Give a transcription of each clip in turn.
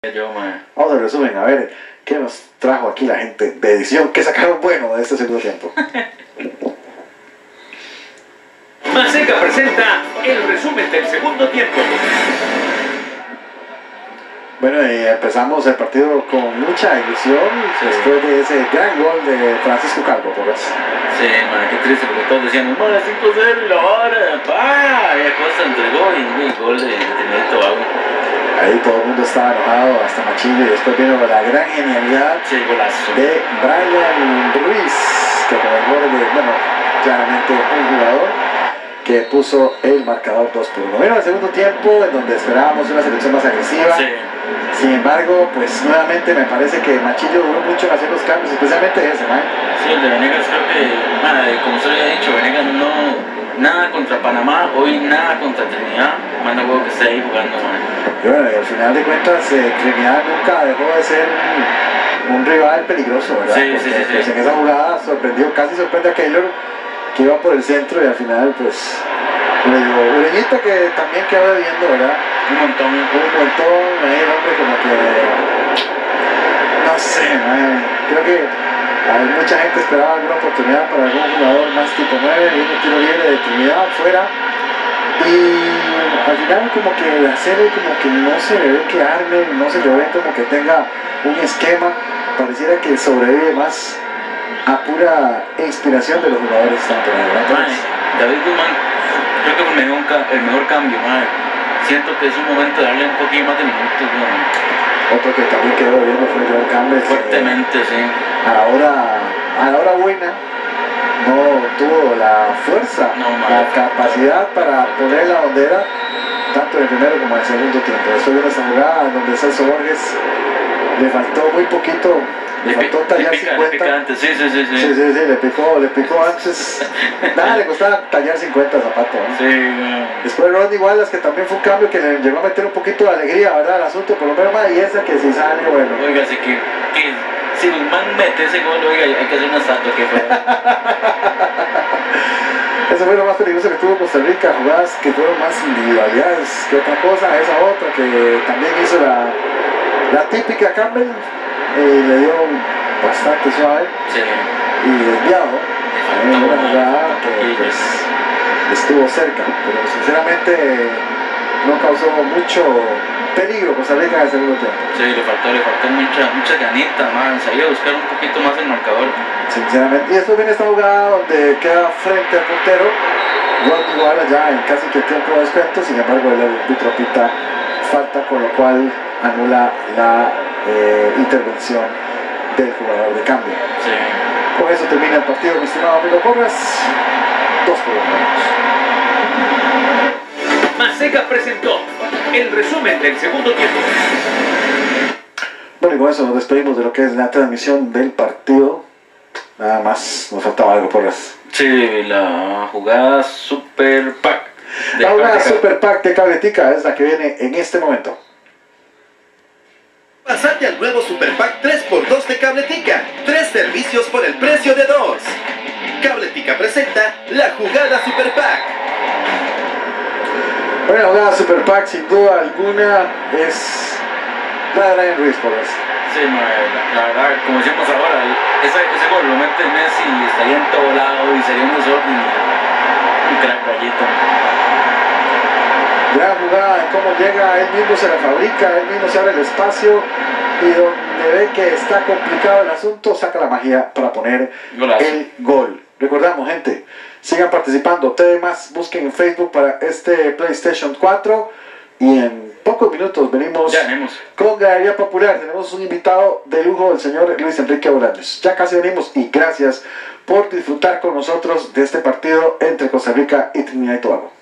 Yo. Vamos al resumen, a ver qué nos trajo aquí la gente de edición, qué sacaron bueno de este segundo tiempo. Maseca presenta el resumen del segundo tiempo. Bueno, y empezamos el partido con mucha ilusión Sí. después de ese gran gol de Francisco Calvo, por eso. Sí, mae, qué triste porque todos decían, mae, 5-0 y la hora, pa. Y Acosta entregó y y gol de, de Trinidad. Ahí todo el mundo estaba enojado, hasta Machillo, y después vino la gran genialidad Sí, golazo. de Brian Ruiz, que por el gol de, bueno, claramente un jugador que puso el marcador 2 por 1. Bueno, el segundo tiempo, en donde esperábamos una selección más agresiva. Sí, Sin embargo, pues nuevamente me parece que Machillo duró mucho en hacer los cambios, especialmente ese, ¿man? sí, el de Venegas creo que, como usted había dicho, Venegas no, nada contra Panamá, hoy nada contra Trinidad. Manda huevo que esté ahí jugando, mae. Y bueno, y al final de cuentas, eh, Trinidad nunca dejó de ser un, rival peligroso, ¿verdad? Sí, sí, Porque, sí, sí. pues, en esa jugada sorprendió, casi sorprende a Keylor, que iba por el centro y al final, pues, le dio Ureñita que también quedó debiendo, ¿verdad? Un montón. Un montón, ahí el hombre como que, no sé, man, creo que mucha gente esperaba alguna oportunidad para algún jugador más tipo 9, y un tiro libre de Trinidad fuera. Y al final como que la serie como que no se le ve que arme, no se le ve como que tenga un esquema, pareciera que sobrevive más a pura inspiración de los jugadores tanto David Guzmán, creo que fue el mejor, ca- el mejor cambio. Siento que es un momento de darle un poquito más de minutos. Otro que también quedó viendo fue Joel Campbell. que Fuertemente, sí. A la hora, a la hora buena no tuvo la fuerza, No, la capacidad para ponerla donde era, tanto en el primero como en el segundo tiempo. Después de esa jugada donde Celso Borges le faltó muy poquito, le faltó tallar pica, le 50. pica antes, sí, sí, sí, sí. Sí, sí, sí, le picó, le picó antes. Nada, le costaba tallar 50 zapatos. Sí. Después Rodney Wallace, que también fue un cambio que le llegó a meter un poquito de alegría, ¿verdad? Al asunto, por lo menos y esa que si sale, bueno. Oiga, así que, que si Guzmán mete ese gol, oiga, hay que hacer una estatua que fue. Eso fue lo más peligroso que tuvo Costa Rica, jugadas que fueron más individualidades que otra cosa, esa otra que también hizo la, la típica Campbell, eh, le dio bastante suave Sí. y desviado. Una jugada que pues, estuvo cerca, pero sinceramente no causó mucho peligro Costa Rica en el segundo tiempo. Sí, le faltó, le faltó mucha, mucha ganita, man. Sabía buscar un poquito más el marcador. Sinceramente. Y después viene esta jugada donde queda frente al portero. Rodney Wallace ya en casi que tiempo de descuento, sin embargo el árbitro pita falta, con lo cual anula la eh, intervención del jugador de cambio. Sí. Con eso termina el partido, mi estimado amigo Porras. Dos por. Maseca presentó el resumen del segundo tiempo. Bueno, y con eso nos despedimos de lo que es la transmisión del partido. Nada más, nos faltaba algo, Porras. Sí, la jugada Super Pack. de La jugada Cabletica. Super Pack de Cabletica es la que viene en este momento. Pasate al nuevo Super Pack 3x2 de Cabletica. Tres servicios por el precio de dos. Cabletica presenta la jugada Super Pack. Bueno, jugada Super Pack sin duda alguna es la de Brian Ruiz, Porras. Sí, ma, la, la verdad, como decíamos ahora, ese, ese gol lo mete Messi y estaría en todo lado y sería un desorden. y Un crack rayito. Gran jugada en cómo llega, él mismo se la fabrica, él mismo se abre el espacio y donde ve que está complicado el asunto, saca la magia para poner Golazo. el gol. Recordamos, gente, sigan participando. Temas, busquen en Facebook para este PlayStation 4 y en pocos minutos venimos Ya venimos. con Galería Popular. Tenemos un invitado de lujo, el señor Luis Enrique Bolaños. Ya casi venimos y gracias por disfrutar con nosotros de este partido entre Costa Rica y Trinidad y Tobago.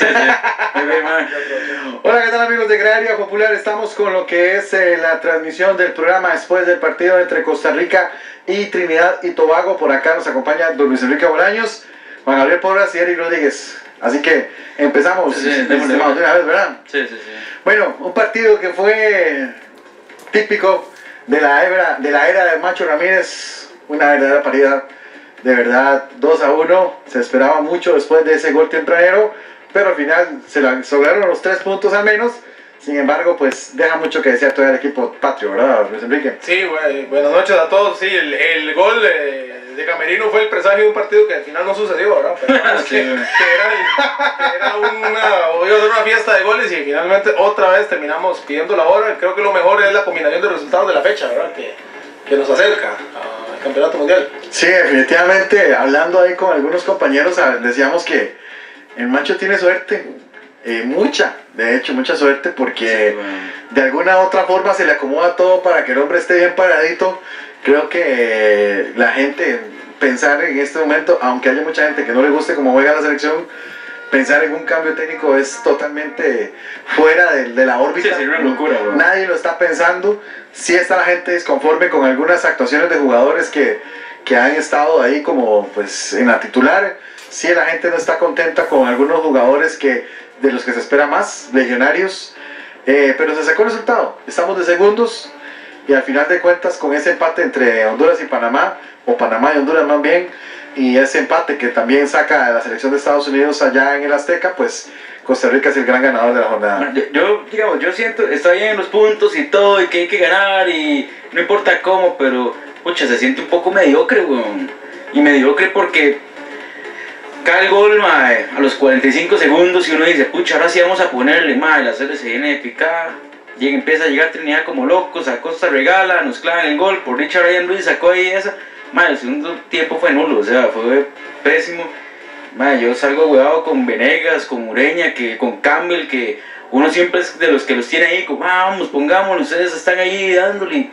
Hola, ¿qué tal amigos de Agraria Popular? Estamos con lo que es eh, la transmisión del programa después del partido entre Costa Rica y Trinidad y Tobago. Por acá nos acompaña don Luis Enrique Bolaños, Juan Gabriel Porras y Eric Rodríguez. Así que empezamos, Sí, sí, mis démosle, estimados, de una vez, ¿verdad? Sí, sí, sí. Bueno, un partido que fue típico de la era de, la era de Macho Ramírez, una verdadera paridad, de verdad 2 a 1, se esperaba mucho después de ese gol tempranero, pero al final se la- lograron los tres puntos al menos, sin embargo pues deja mucho que desear todavía el equipo patrio, ¿verdad Luis Enrique? Sí, güey, buenas noches a todos. Sí, el, el gol de, de Camerino fue el presagio de un partido que al final no sucedió, ¿verdad? Pero bueno, Sí, que, que era, que era una fiesta de goles y finalmente otra vez terminamos pidiendo la hora. Creo que lo mejor es la combinación de resultados de la fecha, ¿verdad? Que, que nos acerca al campeonato mundial. Sí, definitivamente, hablando ahí con algunos compañeros, ah, decíamos que el Macho tiene suerte, eh, mucha, de hecho, mucha suerte, porque Sí, bueno. de alguna u otra forma se le acomoda todo para que el hombre esté bien paradito. Creo que eh, la gente, pensar en este momento, aunque haya mucha gente que no le guste cómo juega la selección, pensar en un cambio técnico es totalmente fuera de, de la órbita. Sí, sería una locura, bro. Nadie lo está pensando. Sí está la gente disconforme con algunas actuaciones de jugadores que, que han estado ahí como pues en la titular. Sí la gente no está contenta con algunos jugadores que de los que se espera más, legionarios. Eh, pero se sacó el resultado. Estamos de segundos y al final de cuentas con ese empate entre Honduras y Panamá, o Panamá y Honduras más bien, y ese empate que también saca la selección de Estados Unidos allá en el Azteca, pues Costa Rica es el gran ganador de la jornada. Yo, yo, digamos, yo siento, está bien los puntos y todo, y que hay que ganar, y no importa cómo, pero, pucha, se siente un poco mediocre, weón. Y mediocre porque cae el gol, mae, a los 45 segundos, y uno dice, pucha, ahora sí vamos a ponerle, mae, la serie se viene de picada. Llega, empieza a llegar Trinidad como locos, a Costa regala, nos clavan el gol, por Richard Ryan Luis sacó ahí esa. Mae, el segundo tiempo fue nulo, o sea, fue pésimo. Mae, yo salgo huevado con Venegas, con Ureña, que, con Campbell, que uno siempre es de los que los tiene ahí, como "Ah, vamos, pongámoslo, ustedes están ahí dándole.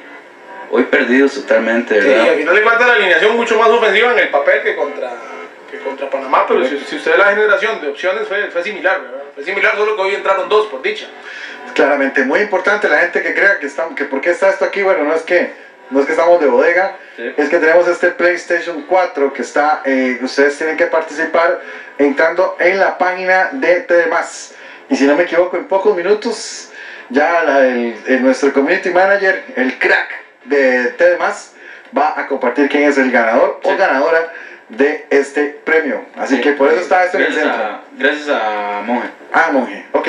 Hoy perdidos totalmente, Sí, y ¿verdad? al final de cuentas la alineación mucho más ofensiva en el papel que contra, que contra Panamá, pero si, si usted ve la generación de opciones fue, fue similar, ¿verdad? Fue similar, solo que hoy entraron dos, por dicha. Claramente, muy importante la gente que crea que estamos, que por qué está esto aquí, bueno, no es que no es que estamos de bodega, Sí. es que tenemos este PlayStation 4 que está, eh, ustedes tienen que participar entrando en la página de TD+. Y si no me equivoco, en pocos minutos ya la- el, el- nuestro community manager, el crack de TD+, va a compartir quién es el ganador o ganadora de este premio. Así Sí, que por eso está esto en el centro. a, gracias a Monje. Ah, monje, ok.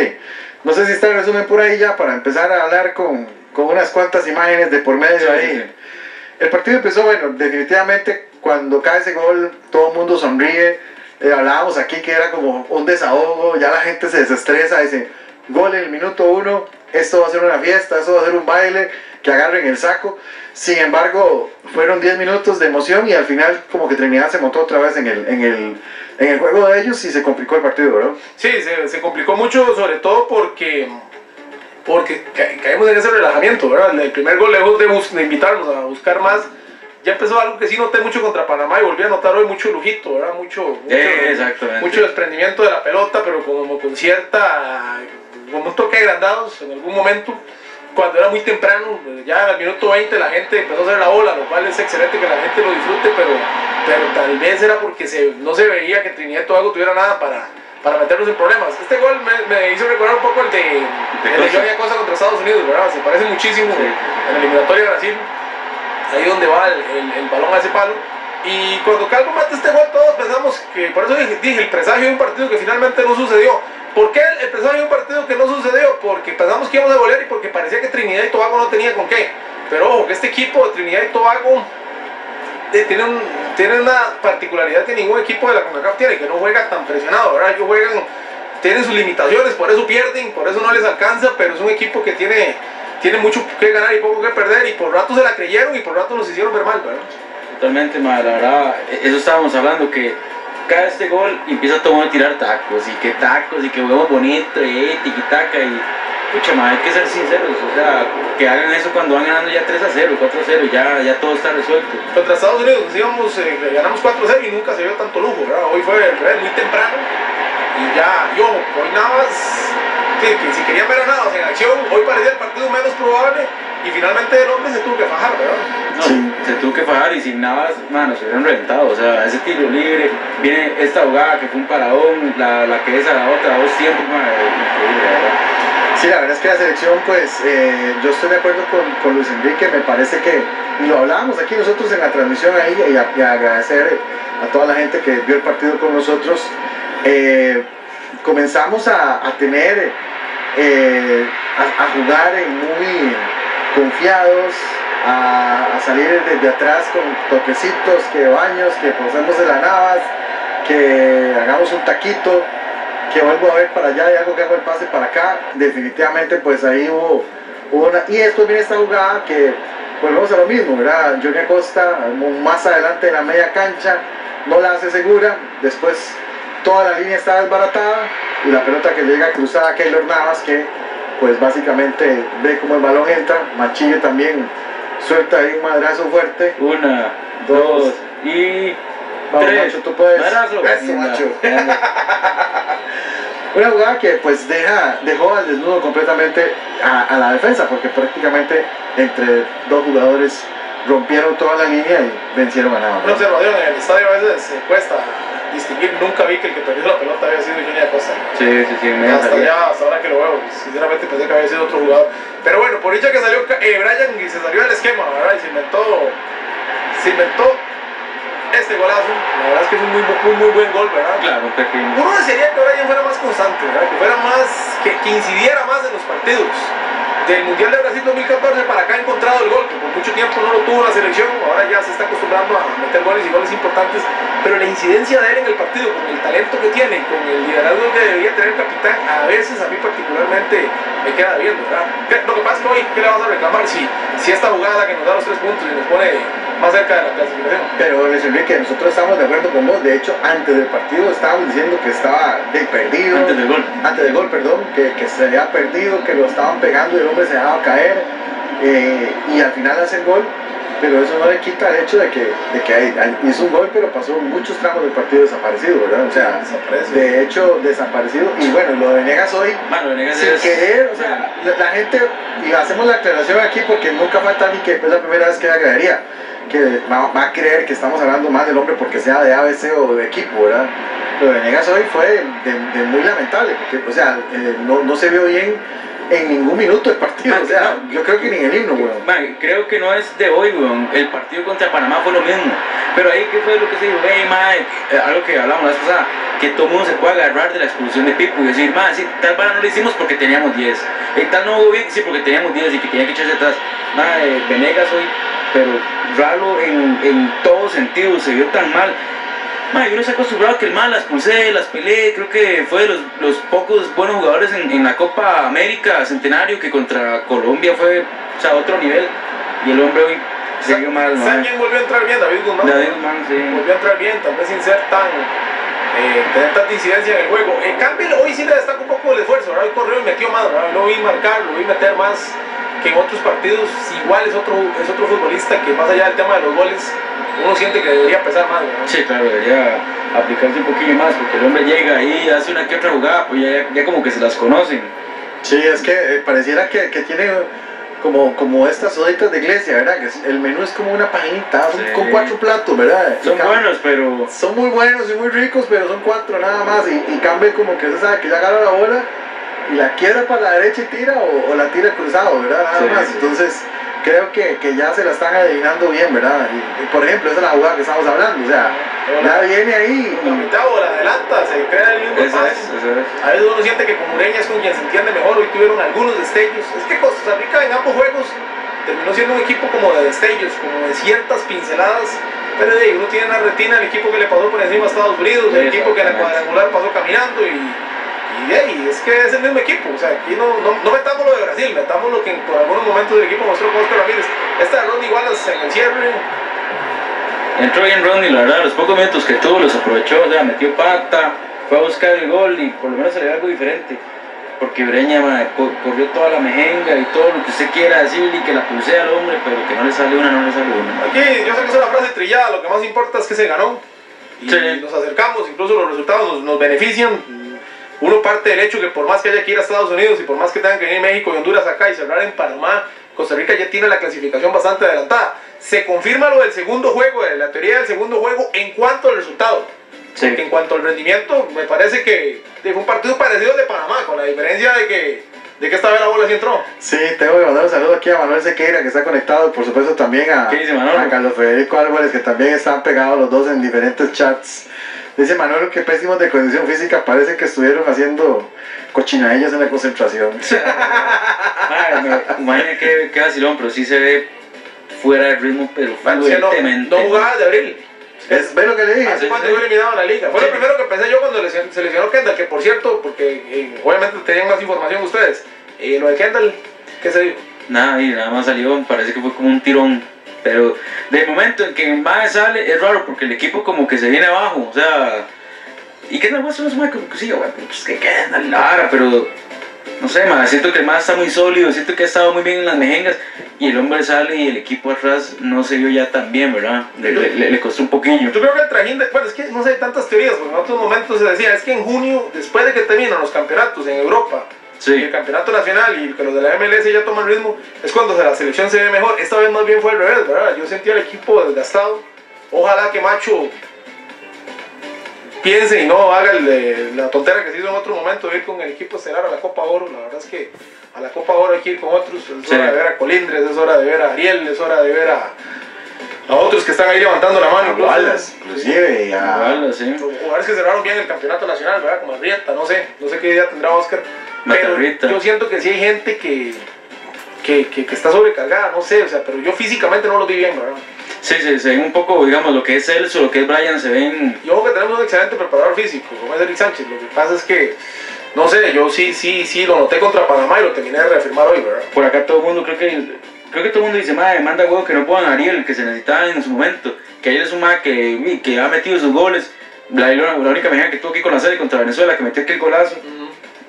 No sé si está el resumen por ahí ya para empezar a hablar con, con unas cuantas imágenes de por medio Sí, ahí. sí. El partido empezó, bueno, definitivamente cuando cae ese gol todo el mundo sonríe. Eh, hablábamos aquí que era como un desahogo, ya la gente se desestresa, dice, gol en el minuto uno, esto va a ser una fiesta, esto va a ser un baile, que agarren el saco. Sin embargo, fueron 10 minutos de emoción y al final como que Trinidad se montó otra vez en el, en el, en el juego de ellos y se complicó el partido, ¿verdad? Sí, se, se complicó mucho, sobre todo porque, porque ca- caímos en ese relajamiento, ¿verdad? El primer gol, lejos de, de invitarnos a buscar más, ya empezó algo que sí noté mucho contra Panamá y volví a notar hoy mucho lujito, ¿verdad? Mucho, mucho, Eh, mucho desprendimiento de la pelota, pero como con cierta, como un toque agrandados en algún momento. Cuando era muy temprano, ya al minuto 20 la gente empezó a hacer la ola, lo cual es excelente que la gente lo disfrute, pero, pero tal vez era porque se, no se veía que Trinidad y Tobago tuviera nada para, para meternos en problemas. Este gol me, me hizo recordar un poco el de, el de Costa. Johnny Acosta contra Estados Unidos, ¿verdad? Se parece muchísimo Sí. en la eliminatoria de Brasil, ahí donde va el, el- el balón a ese palo. Y cuando Calvo mata este gol, todos pensamos que, por eso dije, el presagio de un partido que finalmente no sucedió. ¿Por qué el presagio de un partido que no sucedió? Porque pensamos que íbamos a golear y porque parecía que Trinidad y Tobago no tenía con qué. Pero ojo, que este equipo de Trinidad y Tobago eh, tiene, tiene una particularidad que ningún equipo de la CONCACAF tiene, que no juega tan presionado, ¿verdad? Ellos juegan, tienen sus limitaciones, por eso pierden, por eso no les alcanza, pero es un equipo que tiene, tiene mucho que ganar y poco que perder, y por rato se la creyeron y por rato nos hicieron ver mal, ¿verdad? Totalmente, madre, la verdad, eso estábamos hablando, que cada este gol empieza todo a tirar tacos, y que tacos, y que juguemos bonito, y eh, tiquitaca, y pucha, madre, hay que ser sinceros, o sea, que hagan eso cuando van ganando ya 3 a 0, 4 a 0, ya, ya todo está resuelto. Contra Estados Unidos nos íbamos, eh, ganamos 4-0 y nunca se vio tanto lujo. Hoy fue muy temprano y ya, y ojo, hoy Navas sí, que si querían ver a Navas en acción, hoy parecía el partido menos probable y finalmente el hombre se tuvo que fajar, ¿verdad? No, Sí. se tuvo que fajar y sin nada, mano, se hubieran reventado. O sea, ese tiro libre, viene esta jugada que fue un paradón, la, la que es a la otra, dos tiempos, mano, increíble, la verdad. Sí, la verdad es que la selección, pues eh, yo estoy de acuerdo con, con Luis Enrique, me parece que, y lo hablábamos aquí nosotros en la transmisión ahí, y, a- y agradecer a toda la gente que vio el partido con nosotros, eh, comenzamos a, a tener, eh, a, a jugar eh, muy confiados, a, salir desde atrás con toquecitos, que baños, que posemos de la navas, que hagamos un taquito, que vuelvo a ver para allá y algo que hago el pase para acá, definitivamente pues ahí hubo, hubo una... Y después viene esta jugada que volvemos a lo mismo, ¿verdad? Johnny Acosta más adelante de la media cancha, no la hace segura, después toda la línea está desbaratada y la pelota que llega cruzada a Keylor Navas que pues básicamente ve como el balón entra, Machillo también suelta ahí un madrazo fuerte. Una, Dos. dos, y Vamos, tres. Macho, tú puedes. Madrazo. Eso, macho. Una jugada que pues deja, dejó al desnudo completamente a, a la defensa, porque prácticamente entre dos jugadores rompieron toda la línea y vencieron a nada. Una observación, en el estadio a veces se cuesta distinguir, nunca vi que el que perdió la pelota había sido Johnny Acosta. Sí, sí, sí, me Hasta ya, hasta ahora que lo veo, sinceramente pensé que había sido otro jugador. Pero bueno, por dicha que salió eh, Brian y se salió del esquema, ¿verdad? Y se inventó, se inventó este golazo. La verdad es que es un muy, muy, muy buen gol, ¿verdad? Claro, pequeño. Uno desearía que Brian fuera más constante, ¿verdad? que fuera más, que, que incidiera más en los partidos. Del Mundial de Brasil 2014 para acá ha encontrado el gol, que por mucho tiempo no lo tuvo la selección, ahora ya se está acostumbrando a meter goles y goles importantes, pero la incidencia de él en el partido, con el talento que tiene, con el liderazgo que debería tener el capitán, a veces a mí particularmente me queda bien, ¿verdad? ¿Qué- Lo que pasa es que hoy, ¿qué le vas a reclamar si, si esta jugada que nos da los tres puntos y nos pone más cerca de la clasificación? Pero Luis Enrique, nosotros estamos de acuerdo con vos. De hecho, antes del partido estábamos diciendo que estaba de perdido. Antes del gol. Antes del gol, perdón, que, que se había perdido, que lo estaban pegando y el hombre se dejaba caer. eh, y al final hace el gol. Pero eso no le quita el hecho de que, de que hay- hay- hizo un gol, pero pasó muchos tramos del partido desaparecido, ¿verdad? O sea, Desaparece. de hecho, desaparecido. Y bueno, lo de Venegas hoy, Venegas sin es- querer, o sea, la, la gente, y hacemos la aclaración aquí porque nunca falta ni que es la primera vez que la gradería, que va, va a creer que estamos hablando más del hombre porque sea de ABC o de equipo, ¿verdad? Lo de Venegas hoy fue de, de muy lamentable, porque, o sea, eh, no, no se vio bien en ningún minuto del partido, Man, o sea, no. yo creo que ni en el himno, weón. Man, creo que no es de hoy, weón. El partido contra Panamá fue lo mismo. Pero ahí, ¿qué fue lo que se dijo? Hey, mae, eh, algo que hablamos la vez pasada, que todo mundo se puede agarrar de la expulsión de Pipo y decir, man, sí, tal vara no lo hicimos porque teníamos 10. Y tal no hubo bien, sí, porque teníamos 10 y que tenía que echarse atrás. Man, eh, Venegas hoy, pero raro en, en todo sentido, se vio tan mal. Man, yo no se acostumbrado a que el mal las pulsé, las peleé, creo que fue de los, los pocos buenos jugadores en, en la Copa América Centenario que contra Colombia fue o sea, otro nivel. Y el hombre hoy se vio mal, ¿Saben man. quién volvió a entrar bien? David Guzmán. David Guzmán, sí. volvió a entrar bien, tal vez sin ser tan. Eh, tener tanta incidencia en el juego. Eh, Campbell hoy sí le destaca un poco el esfuerzo, ¿verdad? Hoy corrió y metió más, ¿verdad? Lo vi marcar, lo vi meter más que en otros partidos. Igual es otro, es otro futbolista que más allá del tema de los goles, uno siente que debería pesar más, ¿verdad? Sí, claro, debería aplicarse un poquillo más porque el hombre llega ahí, hace una que otra jugada, pues ya, ya como que se las conocen. Sí, es que eh, pareciera que, que tiene como, como estas soditas de iglesia, ¿verdad? Que el menú es como una paginita, son Sí. con cuatro platos, ¿verdad? Son buenos, pero Son muy buenos y muy ricos, pero son cuatro nada más. Y, y Campbell como que se sabe que ya agarra la bola y la quiebra para la derecha y tira o, o la tira cruzado, ¿verdad? Nada Sí, más. sí. Entonces creo que, que ya se la están adivinando bien, ¿verdad? Y, y, por ejemplo, esa es la jugada que estamos hablando. O sea, ya viene ahí. La mitad o la adelanta, se crea el mismo esa pase. es, esa es. A veces uno siente que con Ureña es con quien se entiende mejor. Hoy tuvieron algunos destellos. Es que Costa Rica en ambos juegos terminó siendo un equipo como de destellos, como de ciertas pinceladas. Pero de ahí uno tiene en la retina el equipo que le pasó por encima a Estados Unidos, el equipo que en la cuadrangular pasó caminando y, y ahí es que es el mismo equipo. O sea, aquí no, no, no metamos lo de Brasil, metamos lo que por algunos momentos el equipo mostró con Oscar Ramírez. Esta de Ronnie Wallace en el cierre, Entró bien Ronnie, la verdad, los pocos minutos que tuvo los aprovechó, sea, metió pata, fue a buscar el gol y por lo menos se le dio algo diferente. Porque Breña ma, corrió toda la mejenga y todo lo que usted quiera decir y que la pulsea al hombre, pero que no le sale una, no le sale una. Aquí yo sé que es una frase trillada, lo que más importa es que se ganó. Y Sí. nos acercamos, incluso los resultados nos, nos benefician. uno parte del hecho que por más que haya que ir a Estados Unidos y por más que tengan que venir México y Honduras acá y cerrar en Panamá, Costa Rica ya tiene la clasificación bastante adelantada. Se confirma lo del segundo juego, la teoría del segundo juego en cuanto al resultado. Sí. Porque en cuanto al rendimiento, me parece que fue un partido parecido al de Panamá, con la diferencia de que, de que esta vez la bola sí entró. Sí, tengo que mandar un saludo aquí a Manuel Sequeira que está conectado, por supuesto también a Carlos Federico Álvarez que también están pegados los dos en diferentes chats. Dice Manuel que pésimos de condición física, parece que estuvieron haciendo cochinadillas en la concentración. Imagina que, que vacilón, pero sí se ve fuera de ritmo, pero sea, no, fuertemente. no jugaba de abril. Es, ¿Ve lo que le dije? ¿Hace cuánto fue eliminado la liga? Fue lo primero que pensé yo cuando se lesionó Kendall, que por cierto, porque eh, obviamente tenían más información ustedes. Eh, lo de Kendall, ¿qué se dijo? Nada, y nada más salió, parece que fue como un tirón. Pero de momento en que Mae sale es raro porque el equipo como que se viene abajo, o sea. Y que no más no es Mae como que sí, güey, pues que queda la vara, pero no sé, Mae, siento que el Mae está muy sólido, siento que ha estado muy bien en las mejengas y el hombre sale y el equipo atrás no se vio ya tan bien, ¿verdad? Le, le- le- le costó un poquillo. Yo creo que el trajín de. Bueno, es que no sé, hay tantas teorías, porque en otros momentos se decía, es que en junio, después de que terminan los campeonatos en Europa, y Sí, el campeonato nacional y que los de la MLS ya toman ritmo, es cuando la selección se ve mejor. Esta vez más bien fue al revés, ¿verdad? Yo sentía al equipo desgastado. Ojalá que Macho piense y no haga el de- la tontera que se hizo en otro momento de ir con el equipo estelar a la Copa Oro. La verdad es que a la Copa Oro hay que ir con otros. Es Sí. hora de ver a Colindres, es hora de ver a Ariel, es hora de ver a, a otros que están ahí levantando la mano. Wallace, inclusive, y a- igual, sí. Jugadores que cerraron bien el campeonato nacional, ¿verdad? Como Arrieta, no sé, no sé qué idea tendrá Oscar. Pero yo siento que sí hay gente que, que, que, que está sobrecargada, no sé, o sea, pero yo físicamente no lo vi bien, ¿verdad? Sí, sí, se ven un poco, digamos, lo que es Celso, lo que es Brian, se ven Yo creo que tenemos un excelente preparador físico, como es Eric Sánchez. Lo que pasa es que, no sé, yo sí, sí, sí, lo noté contra Panamá y lo terminé de reafirmar hoy, ¿verdad? por acá todo el mundo creo que creo que todo el mundo dice madre manda huevo que no puedan Ariel que se necesitaba en su momento que ayer es un madre que, que ha metido sus goles la, la, única mejor que tuvo aquí con la serie contra Venezuela que metió aquel golazo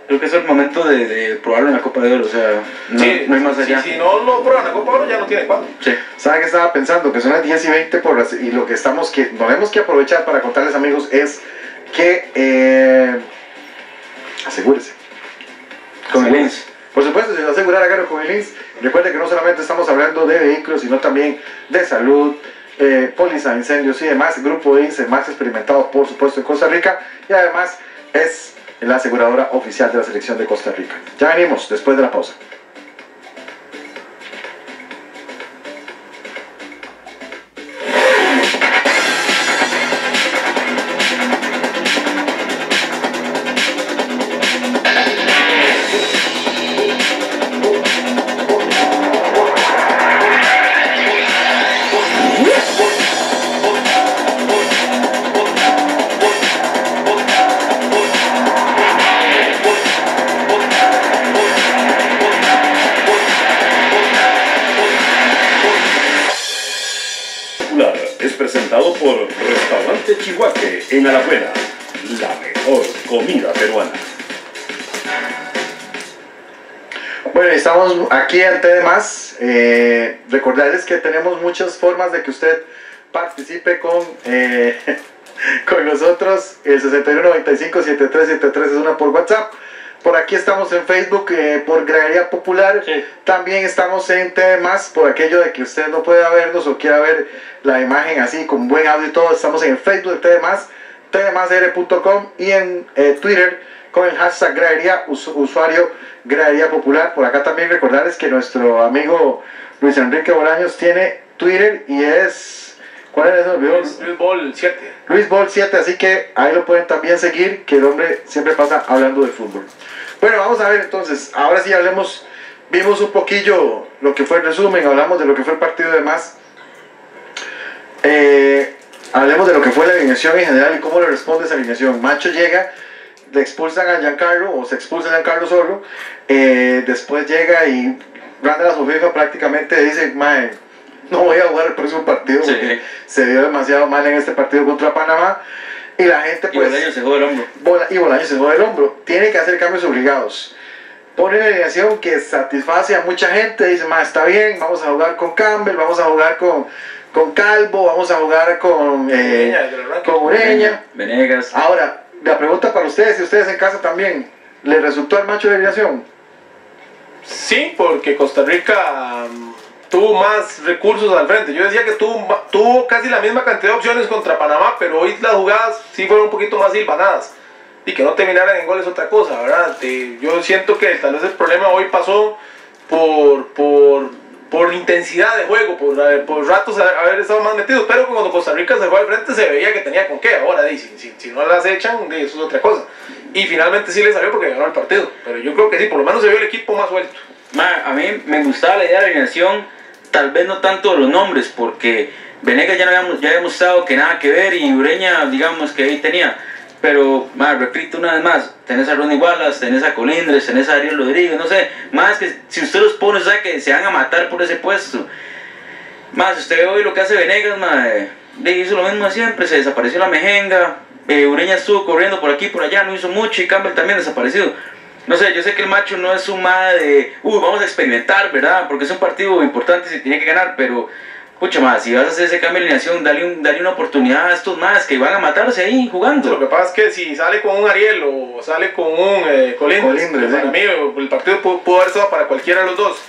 creo que es el momento de, de probarlo en la Copa de Oro o sea no, sí, no hay más allá Si, no lo prueban a Copa Oro, ya no tiene cuándo. sí ¿Sabe qué estaba pensando? Que son las 10 y 20 por las- y lo que estamos que tenemos que aprovechar para contarles amigos es que eh, asegúrese. con el. Lens Por supuesto, si lo asegurar hágalo con el INS. Recuerde que no solamente estamos hablando de vehículos, sino también de salud, eh, póliza, incendios y demás. Grupo INS, el más experimentado, por supuesto, en Costa Rica. Y además es la aseguradora oficial de la selección de Costa Rica. Ya venimos después de la pausa. Eh, recordarles que tenemos muchas formas de que usted participe con, eh, con nosotros. El 6195-7373 es una por WhatsApp. Por aquí estamos en Facebook eh, por Gradería Popular. Sí. También estamos en TDMás por aquello de que usted no pueda vernos o quiera ver la imagen así con buen audio y todo. Estamos en Facebook de TDMás, tdmasr.com y en eh, Twitter con el hashtag Gradería, us- usuario Gradería Popular. Por acá también recordarles que nuestro amigo Luis Enrique Bolaños tiene Twitter y es... ¿Cuál es? Se me olvidó. Luis, Luis Ball 7. Luis Ball 7, así que ahí lo pueden también seguir, que el hombre siempre pasa hablando de fútbol. Bueno, vamos a ver entonces, ahora sí hablemos, vimos un poquillo lo que fue el resumen, hablamos de lo que fue el partido de más. Eh, hablemos de lo que fue la alineación en general y cómo le responde esa alineación. Macho llega, le expulsan a Giancarlo o se expulsa a Giancarlo solo, eh, después llega y Randall Sofifa prácticamente dice, mae, no voy a jugar el próximo partido Sí. porque se dio demasiado mal en este partido contra Panamá y la gente y pues Bolaños se jode el hombro Bola- y Bolaños se jode el hombro. Tiene que hacer cambios obligados. Pone una alineación que satisface a mucha gente. Dice, ma, está bien, vamos a jugar con Campbell, vamos a jugar con, con Calvo, vamos a jugar con, eh, Ureña, el con Ureña. Venegas Ahora, la pregunta para ustedes y ustedes en casa también, ¿le resultó al macho de alineación? Sí, porque Costa Rica um, tuvo más recursos al frente. Yo decía que tuvo, casi la misma cantidad de opciones contra Panamá, pero hoy las jugadas sí fueron un poquito más silvanadas. Y que no terminaran en gol es otra cosa, ¿verdad? Yo siento que tal vez el problema hoy pasó por, por, por intensidad de juego, por, por ratos haber estado más metidos. Pero cuando Costa Rica se fue al frente se veía que tenía con qué. Ahora, si, si, si no las echan, eso es otra cosa. Y finalmente sí le salió porque ganó el partido. Pero yo creo que sí, por lo menos se vio el equipo más suelto. Ma, a mí me gustaba la idea de la alineación, tal vez no tanto los nombres, porque Venegas ya, no habíamos, ya habíamos estado que nada que ver y Ureña, digamos que ahí tenía. Pero, ma, repito una vez más, tenés a Ronnie Wallace, tenés a Colindres, tenés a Ariel Rodríguez, no sé, más que si usted los pone, sabe que se van a matar por ese puesto. Más, usted ve hoy lo que hace Venegas, ma, eh, le hizo lo mismo siempre, se desapareció la mejenga, eh, Ureña estuvo corriendo por aquí por allá, no hizo mucho y Campbell también desaparecido. No sé, yo sé que el macho no es un ma de, uy, vamos a experimentar, ¿verdad? Porque es un partido importante y se tiene que ganar, pero, pucha más, si vas a hacer ese cambio de alineación, dale, un, dale una oportunidad a estos más que van a matarse ahí Lo jugando. que pasa es que si sale con un Ariel o sale con un eh, Colindres, Colindres, mí el partido pudo, pudo haber estado para cualquiera de los dos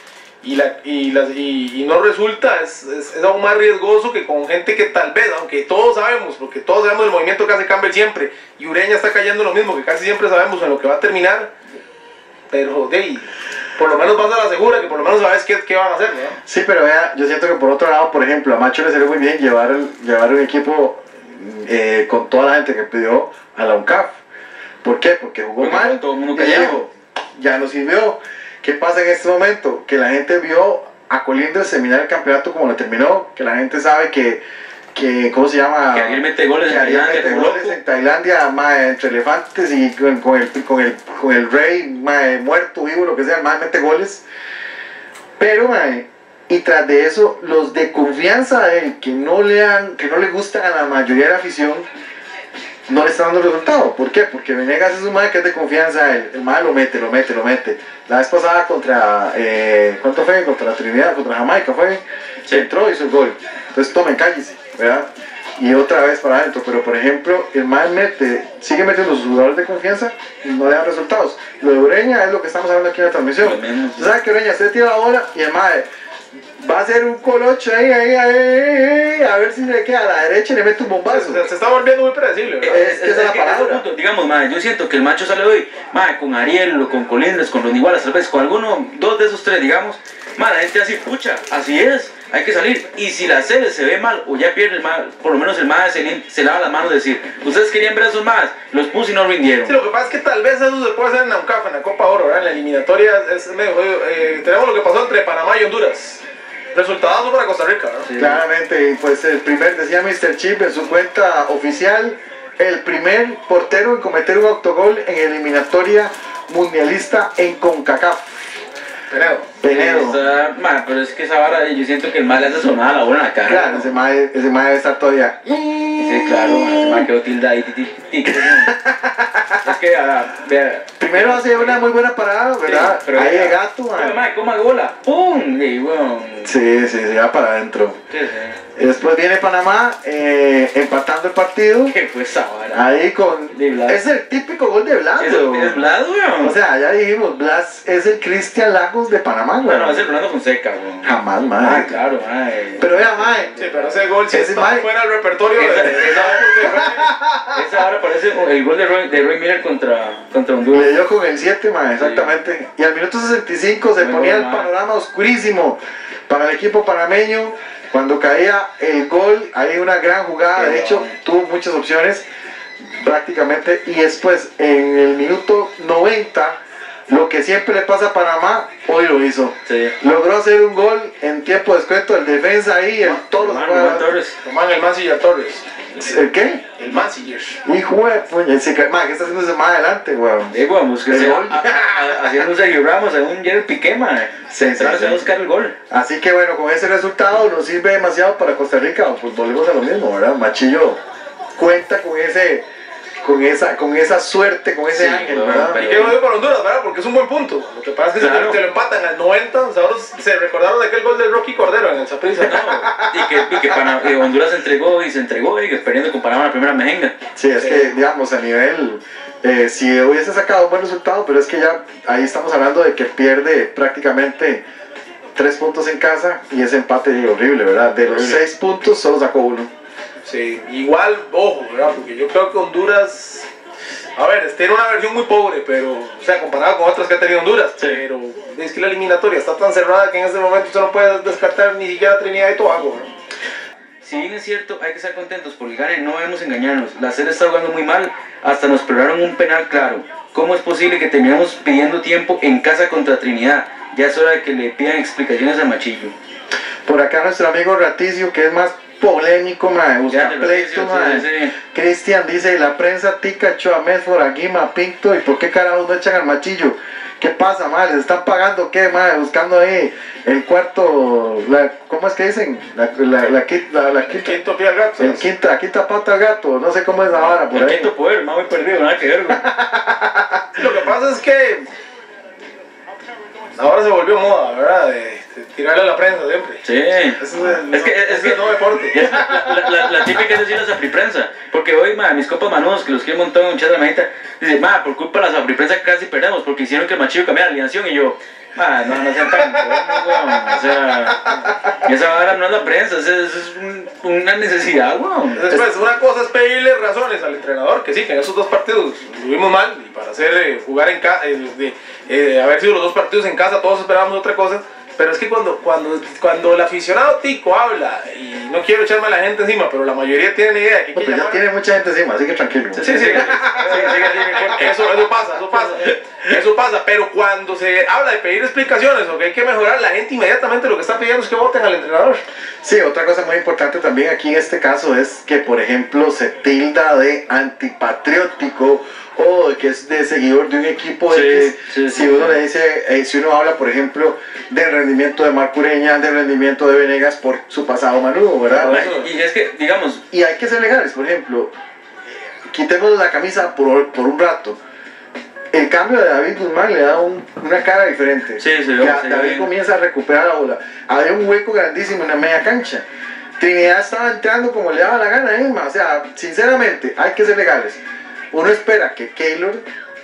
y, la, y, las- y, y no resulta, es, es, es aún más riesgoso que con gente que tal vez, aunque todos sabemos, porque todos sabemos el movimiento que hace Campbell siempre, y Ureña está cayendo lo mismo, que casi siempre sabemos en lo que va a terminar, pero de ahí, por lo menos vas a la segura, que por lo menos sabes qué, qué van a hacer, ¿no? Sí, pero vea, yo siento que por otro lado, por ejemplo, a Macho le salió muy bien llevar, el- llevar un equipo eh, con toda la gente que pidió a la UNCAF. ¿Por qué? Porque jugó Porque mal. todo el mundo y callado. dijo, ya no sirvió. ¿Qué pasa en este momento? Que la gente vio a Colindres terminar el campeonato como lo terminó, que la gente sabe que, que ¿cómo se llama? Que Ariel mete goles que en Tailandia mete goles en Tailandia, entre elefantes y con, con el, con, el, con el rey mae, muerto, vivo, lo que sea, mae mete goles. Pero, mae, y tras de eso, los de confianza de él, que no le, han, que no le gustan a la mayoría de la afición, no le están dando resultado. ¿Por qué? Porque Venegas es un mae que es de confianza él. El mae lo mete, lo mete, lo mete. La vez pasada contra, eh, ¿cuánto fue? Contra Trinidad, contra Jamaica fue. Sí. Entró, hizo el gol. Entonces tomen, cállese, ¿verdad? Y otra vez para adentro. Pero por ejemplo, el mae mete, sigue metiendo sus jugadores de confianza y no le dan resultados. Lo de Ureña es lo que estamos hablando aquí en la transmisión. Lo mismo. Usted sabe que Ureña, usted tira la bola y el mae va a hacer un colocho ahí, ahí, ahí, a ver si le queda a la derecha y le mete un bombazo. Se, se está volviendo muy predecible, esa es la palabra. punto, digamos, madre, yo siento que el macho sale hoy, madre, con Ariel o con Colindres, con Ronnie Wallace, tal vez con alguno, dos de esos tres, digamos, madre, la gente así, pucha, así es, hay que salir. Y si la sede se ve mal o ya pierde el mal, por lo menos el madre se, se lava las manos y decir, ustedes querían ver a esos más, los puse y no rindieron. Sí, lo que pasa es que tal vez eso se puede hacer en la UNCAF, en la Copa Oro, ¿verdad? En la eliminatoria es medio jodido. Eh, tenemos lo que pasó entre Panamá y Honduras. Resultados para Costa Rica. Claramente, pues el primer, decía Mr. Chip en su cuenta oficial, el primer portero en cometer un autogol en eliminatoria mundialista en CONCACAF. Penedo. Penedo. Está- pero es que esa vara, yo siento que el mal le hace sonar la bola en la cara. Claro, ese mae, ese mae debe estar todavía. Sí, claro, ese mae quedó tilda ahí. Es que, ah, vea, Primero hace una muy buena parada, ¿verdad? Sí, pero Ahí de gato, coma ¡pum! Y bueno, Sí, sí, se va para adentro. sí, sí. Y Después viene Panamá eh, empatando el partido. ¿Qué fue esa vara? Ahí con. Blas. Es el típico gol de Blas, Es, Vlad, weón. O sea, ya dijimos, Blas es el Cristian Lagos de Panamá, weón. bueno, es el Fernando Fonseca, weón. Jamás, Ah, mae. claro, mae. Pero vea, mae. Sí, pero ese gol sí Ese está fuera del repertorio de... Esa- de- esa- Esa ahora parece el gol de Roy, de Roy Miller contra, contra Honduras. Le dio con el 7, mae, exactamente. Y al minuto 65 se Muy ponía el panorama oscurísimo para el equipo panameño. Cuando caía el gol, hay una gran jugada. Qué De hecho, bueno. tuvo muchas opciones prácticamente. Y después, en el minuto 90, lo que siempre le pasa a Panamá, hoy lo hizo. Sí. Logró hacer un gol en tiempo de descuento. El defensa ahí, el toro. Román Torres. Román el Torres. ¿El qué? El Mansiller. Hijo de puña, ese ¿qué está haciendo ese más adelante, weón? Eh, weón, que El se gol. haciendo un Sergio Ramos, un Gerard Piqué, mae. Sí, Centrarse sí, sí. a buscar el gol. Así que bueno, con ese resultado nos sirve demasiado para Costa Rica. Pues volvemos a lo mismo, ¿verdad? Machillo cuenta con ese, con esa, con esa suerte, con ese Sí, ángel, ¿verdad? Y qué bueno para Honduras, ¿verdad? Porque es un buen punto. Lo que pasa es que Claro. se, te lo empatan al 90. O sea, ahora se recordaron de aquel gol del Rocky Cordero en el Saprissa. No, y que, y que y Honduras se entregó y se entregó y que perdiendo con Panamá la primera mejenga. Sí, es que, digamos, a nivel, eh, si hubiese sacado un buen resultado, pero es que ya ahí estamos hablando de que pierde prácticamente tres puntos en casa y ese empate horrible, ¿verdad? De los Horrible. seis puntos solo sacó uno. Sí, igual, ojo, ¿verdad? Porque yo creo que Honduras. A ver, tiene una versión muy pobre, pero, o sea, comparado con otras que ha tenido Honduras, Sí. pero es que la eliminatoria está tan cerrada que en este momento usted no puede descartar ni siquiera Trinidad y Tobago. ¿verdad? Si bien es cierto, hay que estar contentos por el gane, no debemos engañarnos. La serie está jugando muy mal, hasta nos probaron un penal claro. ¿Cómo es posible que terminemos pidiendo tiempo en casa contra Trinidad? Ya es hora de que le pidan explicaciones a Machillo. Por acá nuestro amigo Raticio, que es más polémico, mae, busca pleito, sí, sí. Cristian dice, la prensa tica, Choa, Medford, Aguima, Pinto, ¿y por qué carajos no echan al machillo? ¿Qué pasa, mae? ¿Les están pagando qué, mae? Buscando ahí el cuarto, la, ¿cómo es que dicen? La, la, la, la- la El quinta, quinto pie al gato. el quinta, la quinta pata al gato, no sé cómo es ahora, por El ahí. quinto poder, más muy perdido, nada que ver. Lo que pasa es que ahora se volvió moda, ¿verdad? De tirarle a la prensa siempre. Sí. Ese es el, Es que, es, ese que el nuevo deporte. es la, la, la, típica es decir la sapriprensa. Porque hoy, ma, mis copas manudos, que los quiero un chat de la manita, dicen, ma, por culpa de la sapriprensa casi perdemos, porque hicieron que el machillo cambiara la alineación. Y yo, ma, no, no sean tan weón, O sea, esa vara no es la prensa, eso es, es un- una necesidad, weón. Después, una cosa es pedirle razones al entrenador, que sí, que en esos dos partidos estuvimos mal, y para hacer eh, jugar en casa, haber sido los dos partidos en casa, todos esperábamos otra cosa. Pero es que cuando, cuando, cuando el aficionado tico habla, y no quiero echarme a la gente encima, pero la mayoría tienen idea de que No, pues ya llamar- tiene mucha gente encima, así que tranquilo. Sí, sí, sí, sí, sí, sí. Eso, eso pasa, eso pasa. Eso pasa, pero cuando se habla de pedir explicaciones o que hay que mejorar, la gente inmediatamente lo que está pidiendo es que voten al entrenador. Sí, otra cosa muy importante también aquí en este caso es que, por ejemplo, se tilda de antipatriótico o de que es de seguidor de un equipo Sí, X. sí, si uno le dice, eh, si uno habla, por ejemplo, del rendimiento de Marcureña, del rendimiento de Venegas por su pasado manudo, ¿verdad? Y es que, digamos, Y hay que ser legales, por ejemplo, quitemos la camisa por, por un rato. El cambio de David Guzmán le da un- una cara diferente. Sí, David bien. comienza a recuperar la bola. Había un hueco grandísimo en la media cancha. Trinidad estaba entrando como le daba la gana. O sea, sinceramente, hay que ser legales. Uno espera que Keylor,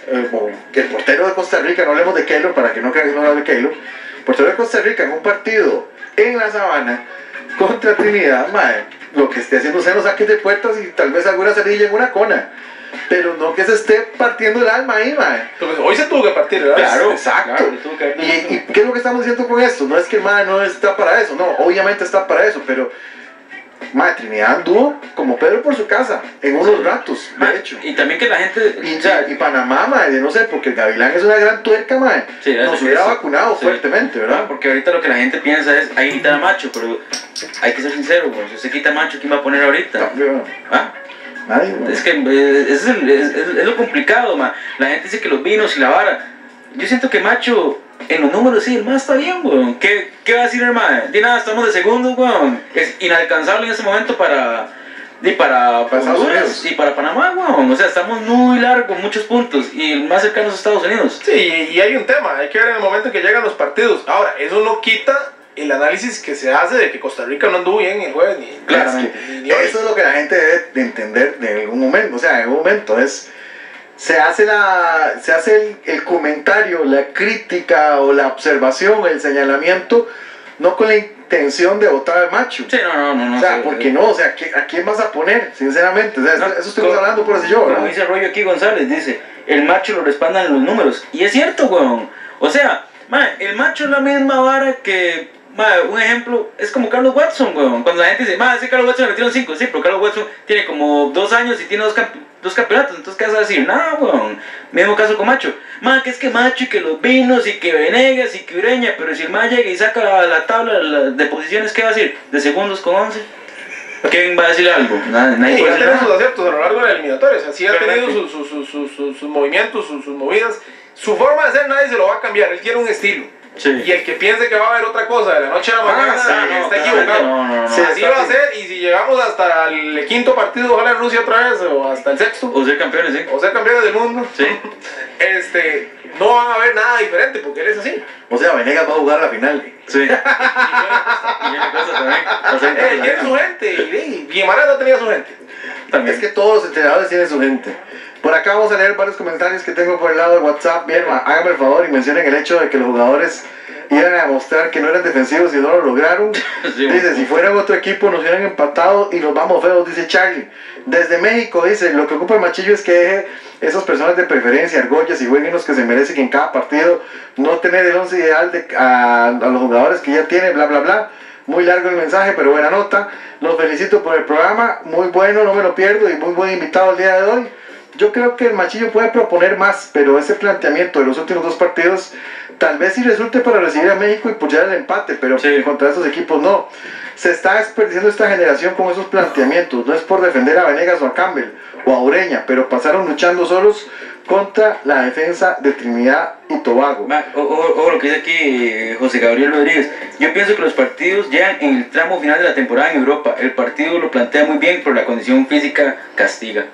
eh, que el portero de Costa Rica, no hablemos de Keylor para que no crean que no de Keylor, el portero de Costa Rica en un partido en la sabana contra Trinidad, mae, lo que esté haciendo sea los saques de puertas y tal vez alguna cerilla en una cona. Pero no que se esté partiendo el alma ahí, mae. Hoy se tuvo que partir, ¿verdad? Claro, exacto. claro, que ¿Y, y qué es lo que estamos diciendo con esto? No es que el mae no está para eso, no, obviamente está para eso, pero mae, Trinidad anduvo como Pedro por su casa, en unos ratos, de hecho. y también que la gente, Y, Panamá, mae, de no sé, porque el Gavilán es una gran tuerca, mae. Sí, Nos hubiera eso. vacunado fuertemente, ¿verdad? Porque ahorita lo que la gente piensa es, hay que quitar a Macho, pero hay que ser sincero, güey. Si usted quita a Macho, ¿quién va a poner ahorita? No, ¿Ah? nadie. Es que eh, es, es- es- es lo complicado, ma. La gente dice que los vinos y la vara. Yo siento que Macho, en los números sí, el más está bien, weón. ¿Qué, ¿Qué va a decir el mae? Di nada, estamos de segundo, weón. Es inalcanzable en ese momento para... Y para, Para Estados Honduras Unidos. y para Panamá, weón. O sea, estamos muy largos, muchos puntos. Y más cercano es Estados Unidos. Sí, y hay un tema, hay que ver en el momento en que llegan los partidos. Ahora, eso no quita el análisis que se hace de que Costa Rica no anduvo bien el jueves ni Claramente. ni- ni hoy. Eso es lo que la gente debe de entender de algún momento. O sea, en algún momento es. Se hace, la, se hace el, el comentario, la crítica o la observación, el señalamiento, no con la intención de votar al macho. Sí, no, no, no. no o sea, sí, porque no, o sea, ¿qué- ¿a quién vas a poner? Sinceramente, o sea, No, eso como- hablando por eso yo, Como dice Rollo aquí González, dice, el macho lo respaldan en los números. Y es cierto, weón. O sea, el macho es la misma vara que, ma, un ejemplo, es como Carlos Watson, weón. Cuando la gente dice, ma, ese Carlos Watson le metieron 5, sí, pero Carlos Watson tiene como dos años y tiene dos, camp- dos campeonatos. Entonces, ¿qué vas a decir? Nada, weón. Mismo caso con Macho. Ma, que es que Macho y que los vinos y que Venegas y que Ureña, pero si el ma llega y saca la, la tabla la- de posiciones, ¿qué va a decir? ¿De segundos con 11? ¿Quién va a decirle algo? Nada, nadie Sí, puede ha decir nada. sus aciertos a lo largo de la eliminatoria. O sea, sí ha tenido sus, sus, sus, sus, movimientos, sus, sus movidas. Su forma de ser nadie se lo va a cambiar. Él quiere un estilo. Sí. Y el que piense que va a haber otra cosa de la noche a la mañana Ah, sí, no, está equivocado. no, no, no. Sí, así va a ser y si llegamos hasta el quinto partido, ojalá en Rusia otra vez o hasta el sexto O ser campeones, sí. o ser campeones del mundo, Sí. este, no van a ver nada diferente porque él es así. O sea, Venegas va a jugar la final. Sí. y viene cosas también. O sea, Él tiene su gente y, y Guimarães no tenía su gente. también. Es que todos los entrenadores tienen su gente. Por acá vamos a leer varios comentarios que tengo por el lado de WhatsApp. Bien, háganme el favor y mencionen el hecho de que los jugadores iban a demostrar que no eran defensivos y no lo lograron. Sí, dice, si fuera otro equipo nos hubieran empatado y nos vamos feos, dice Charlie. Desde México dice, lo que ocupa el machillo es que deje esas personas de preferencia, argollas y jueguen los que se merecen en cada partido, no tener el once ideal de, a, a los jugadores que ya tiene, bla, bla, bla. Muy largo el mensaje, pero buena nota. Los felicito por el programa, muy bueno, no me lo pierdo y muy buen invitado el día de hoy. Yo creo que el Machillo puede proponer más, pero ese planteamiento de los últimos dos partidos tal vez sí resulte para recibir a México y pullar el empate, pero Sí. contra esos equipos no. Se está desperdiciando esta generación con esos planteamientos. No es por defender a Venegas o a Campbell o a Ureña, pero pasaron luchando solos contra la defensa de Trinidad y Tobago. O, o- o lo que dice aquí eh, José Gabriel Rodríguez. Yo pienso que los partidos llegan en el tramo final de la temporada en Europa. El partido lo plantea muy bien, pero la condición física castiga.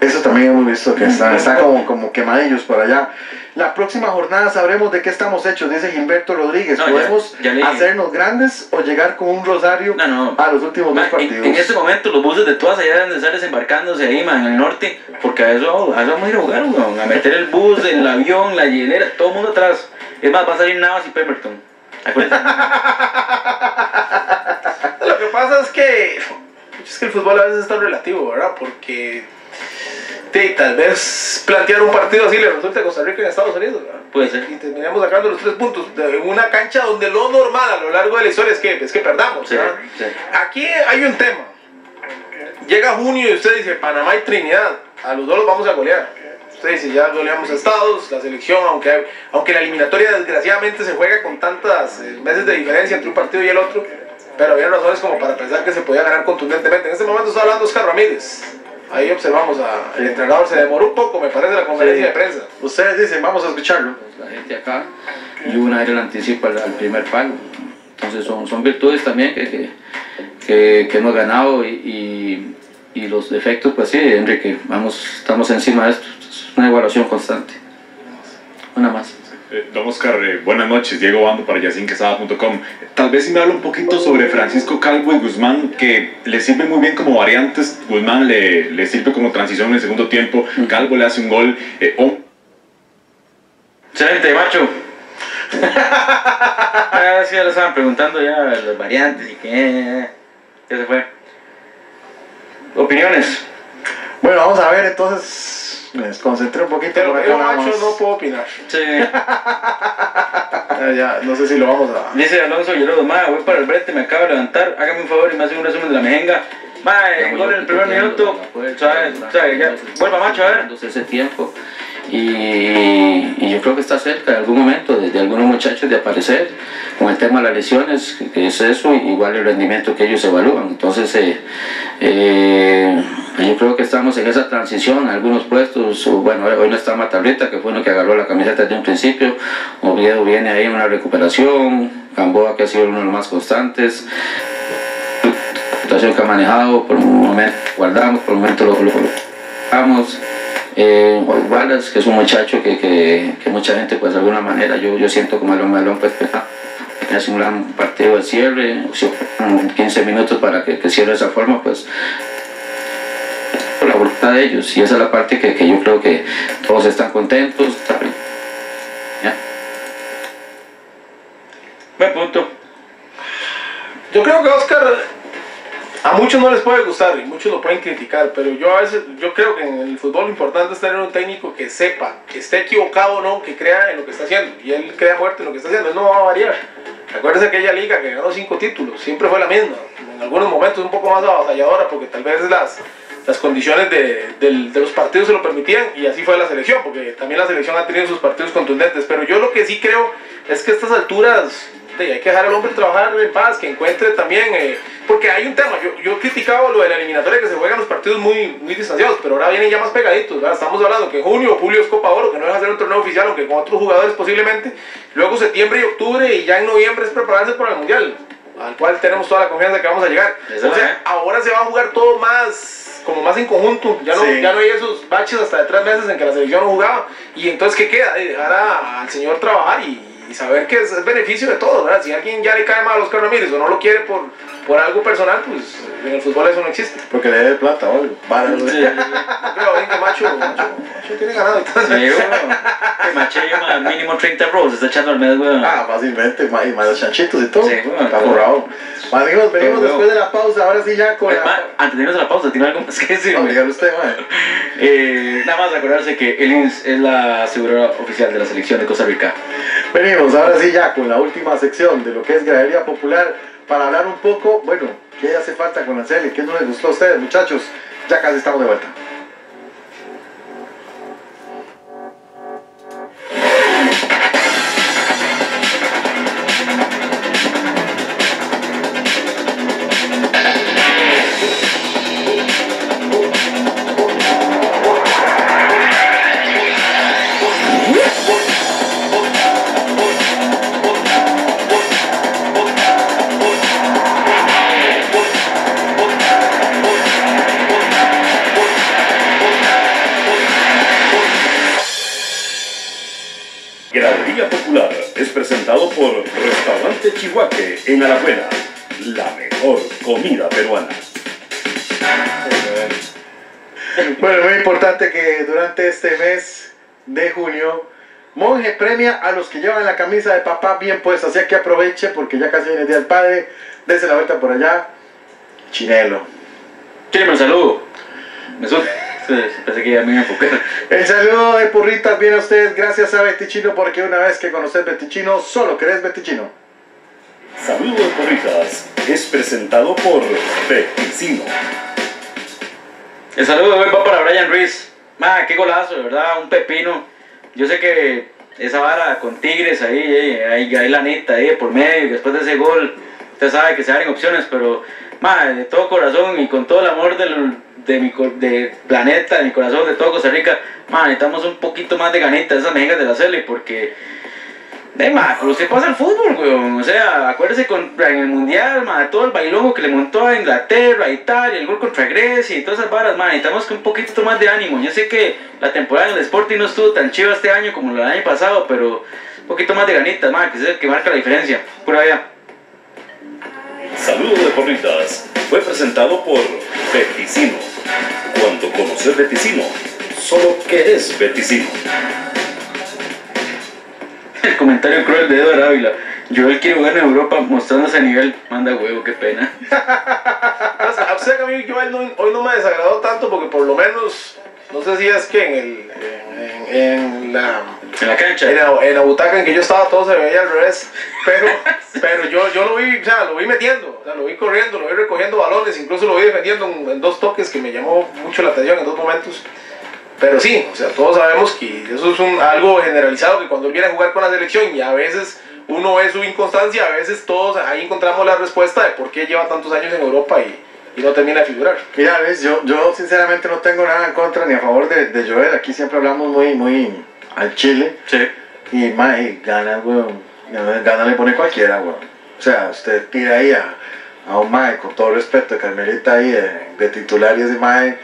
Eso también hemos visto que están como, como quemadillos por allá. La próxima jornada sabremos de qué estamos hechos, dice Gilberto Rodríguez. No, ¿Podemos ya hacernos grandes o llegar con un rosario No, no. a los últimos dos partidos? en este momento los buses de todas allá deben de estar desembarcándose ahí, ma, en el norte, porque a eso, a eso vamos a ir a jugar, weón, a meter el bus, el avión, la hielera, todo el mundo atrás. Es más, va a salir Navas y Pemberton. Lo que pasa es que es que el fútbol a veces es tan relativo, ¿verdad? Porque tal vez plantear un partido así le resulta a Costa Rica en Estados Unidos, ¿verdad? Puede ser. Y terminamos sacando los tres puntos de una cancha donde lo normal a lo largo de la historia es que, es que perdamos, sí. Aquí hay un tema. Llega junio y usted dice Panamá y Trinidad, a los dos los vamos a golear. Usted dice, ya goleamos a Estados, la selección, aunque, aunque la eliminatoria desgraciadamente se juega con tantas eh, meses de diferencia entre un partido y el otro, pero había razones como para pensar que se podía ganar contundentemente. En este momento está hablando Oscar Ramírez. Ahí observamos al entrenador, se demoró un poco, me parece, la conferencia de prensa. Ustedes dicen, vamos a escucharlo. la gente acá y una aire le anticipa al, al primer palo. Entonces son, son virtudes también que, que, que- que hemos ganado y, y- y los defectos, pues sí, Enrique, vamos, estamos encima de esto. Una evaluación constante. Una más. Eh, Don Oscar, eh, buenas noches. Diego Bando para yacinquesada.com. Tal vez si me habla un poquito sobre Francisco Calvo y Guzmán, que le sirve muy bien como variantes. Guzmán le, le sirve como transición en el segundo tiempo. Calvo le hace un gol. Eh, hom- Excelente, macho. Ah, sí, ya lo estaban preguntando ya las variantes y qué. Ya se fue. Opiniones. Bueno, vamos a ver entonces. Me desconcentré un poquito Pero yo, no puedo opinar. Sí. Ya, ya, no sé si lo vamos a... Dice Alonso Villalobos, ma, voy para el brete, me acabo de levantar, hágame un favor y me hace un resumen de la mejenga. Ma, el gol en el primer minuto, ¿sabes? ¿Sabes? Ya, vuelva macho, a ver. Ese tiempo. Y, y yo creo que está cerca de algún momento de, de algunos muchachos de aparecer con el tema de las lesiones, que, que es eso, igual el rendimiento que ellos evalúan. Entonces, eh, eh, yo creo que estamos en esa transición algunos puestos. Bueno, hoy no está Matabrita, que fue uno que agarró la camiseta desde un principio. Oviedo viene ahí una recuperación. Gamboa, que ha sido uno de los más constantes situación que ha manejado, por un momento guardamos, por un momento lo lo colocamos. Eh, que es un muchacho que, que, mucha gente, pues de alguna manera, yo, yo siento como el Melón, pues hace un gran partido de cierre, si ocupan 15 minutos para que, que cierre esa forma, pues la voluntad de ellos, y esa es la parte que, yo creo que todos están contentos. ¿ya? Buen punto. Yo creo que Oscar a muchos no les puede gustar y muchos lo pueden criticar, pero yo a veces yo creo que en el fútbol lo importante es tener un técnico que sepa, que esté equivocado o no, que crea en lo que está haciendo y él crea muerto en lo que está haciendo, él no va a variar. Acuérdense aquella liga que ganó cinco títulos, siempre fue la misma, en algunos momentos un poco más avasalladora porque tal vez las las condiciones de, del- de los partidos se lo permitían y así fue la selección, porque también la selección ha tenido sus partidos contundentes, pero yo lo que sí creo es que a estas alturas de, hay que dejar al hombre trabajar en paz, que encuentre también eh, porque hay un tema, yo, yo he criticado lo de la eliminatoria que se juegan los partidos muy, distanciados, pero ahora vienen ya más pegaditos. Estamos hablando que junio julio es Copa Oro, que no de ser un torneo oficial, aunque con otros jugadores posiblemente, luego septiembre y octubre y ya en noviembre es prepararse para el Mundial, al cual tenemos toda la confianza que vamos a llegar. Eso o sea, es. ahora se va a jugar todo más, como más en conjunto, ya no, Sí. ya no hay esos baches hasta de tres meses en que la selección no jugaba, y entonces ¿qué queda? Eh, Dejar a- al señor trabajar y, y saber que es, es beneficio de todos, ¿verdad? Si alguien ya le cae mal a Oscar Ramírez o no lo quiere por, por algo personal, pues en el fútbol eso no existe. Porque le debe plata o algo. Güey. Sí, Pero ven que macho, macho, macho tiene ganado entonces. Que lleva mínimo 30 rolls, está echando al mes, weón. Ah, fácilmente, y más los chanchitos y todo. Sí, bueno, Está borrado. Amigos, venimos Todo, después de la pausa. Ahora sí, ya con ma, la. antes de irnos a la pausa, ¿tiene algo más que decir? Dígalo usted. Eh, nada más recordarse que el INS es la aseguradora oficial de la selección de Costa Rica. Venimos ahora sí ya con la última sección de lo que es Gradería Popular para hablar un poco, bueno, qué hace falta con la serie, qué no les gustó a ustedes, muchachos. Ya casi estamos de vuelta. Presentado por Restaurante Chihuahue en Alajuela. La mejor comida peruana. Bueno, muy importante que durante este mes de junio, Monje premia a los que llevan la camisa de papá bien puesta, así que aproveche porque ya casi viene el Día del Padre, dése la vuelta por allá, chinelo. Chile, un saludo. Me suena. Pensé que ya me iba a enfocar. El saludo de Purritas viene a ustedes gracias a Betichino porque una vez que conoces Betichino, solo querés Betichino. Saludos porritas. Es presentado por Peticino. El saludo de hoy va para Brian Ruiz. Ma, qué golazo, de verdad, un pepino. Yo sé que esa vara con Tigres ahí, eh, hay, hay la neta ahí de por medio, después de ese gol, usted sabe que se abren opciones, pero ma, de todo corazón y con todo el amor del, de mi de planeta, de mi corazón, de todo Costa Rica, ma, necesitamos un poquito más de ganita de esas mejengas de la Cele, porque de ma, usted pasa el fútbol, weón. O sea, acuérdese con, en el mundial, ma, todo el bailongo que le montó a Inglaterra, a Italia, el gol contra Grecia y todas esas varas, ma, necesitamos un poquito más de ánimo. Yo sé que la temporada del Sporting no estuvo tan chiva este año como el año pasado, pero un poquito más de ganitas, ma, que es el que marca la diferencia. Pura vida. Saludos de porritas. Fue presentado por Beticino. Cuando conoces Beticino, solo querés Beticino. El comentario cruel de Eduardo Ávila. Joel quiere jugar en Europa mostrándose a nivel. Manda huevo, qué pena. Entonces, a usted que a mí Joel no- hoy no me desagradó tanto porque por lo menos, no sé si es que en, el, en, en- en la, En la cancha. en, la, en la butaca en que yo estaba todo se veía al revés, pero, pero yo, yo lo vi, o sea, lo vi metiendo, o sea, lo vi corriendo, lo vi recogiendo balones, incluso lo vi defendiendo en, en dos toques que me llamó mucho la atención en dos momentos. Pero sí, o sea, todos sabemos que eso es un, algo generalizado, que cuando él viene a jugar con la selección y a veces uno ve su inconstancia, a veces todos ahí encontramos la respuesta de por qué lleva tantos años en Europa y, y no termina de figurar. Mira, ves, yo, yo sinceramente no tengo nada en contra ni a favor de, de Joel. Aquí siempre hablamos muy, muy al chile. Sí. Y, mae, gana, weón. Gana, le pone cualquiera, weón. O sea, usted tira ahí a, a un mae, con todo respeto, Carmelita ahí de, de titular y ese mae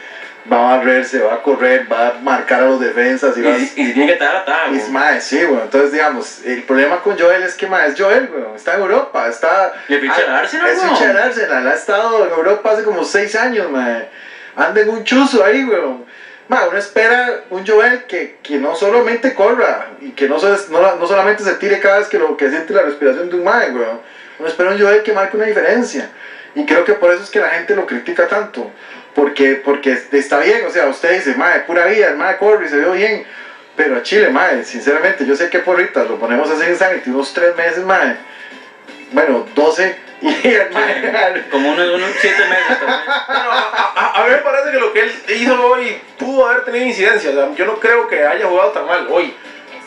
va a barrerse, va a correr, va a marcar a los defensas y Y, va a... y si tiene que estar atado. Y es mae, sí, weón. Entonces, digamos, el problema con Joel es que mae es Joel, weón. Está en Europa, está. Le ficha al Arsenal, Es al Arsenal. Ha estado en Europa hace como seis años, mae. Anda en un chuzo ahí, weón. Uno espera un Joel que, que no solamente corra y que no, no, no solamente se tire cada vez que, lo, que siente la respiración de un mae, weón. Uno espera un Joel que marque una diferencia. Y creo que por eso es que la gente lo critica tanto. Porque, porque está bien, o sea, usted dice, mae, pura vida, el mae corre y se vio bien. Pero a Chile, mae, sinceramente, yo sé que porritas lo ponemos así en Sanity unos tres meses, mae. Bueno, 12 y el mae. Como unos, unos siete meses. Bueno, a, a- a mí me parece que lo que él hizo hoy pudo haber tenido incidencia. O sea, yo no creo que haya jugado tan mal hoy.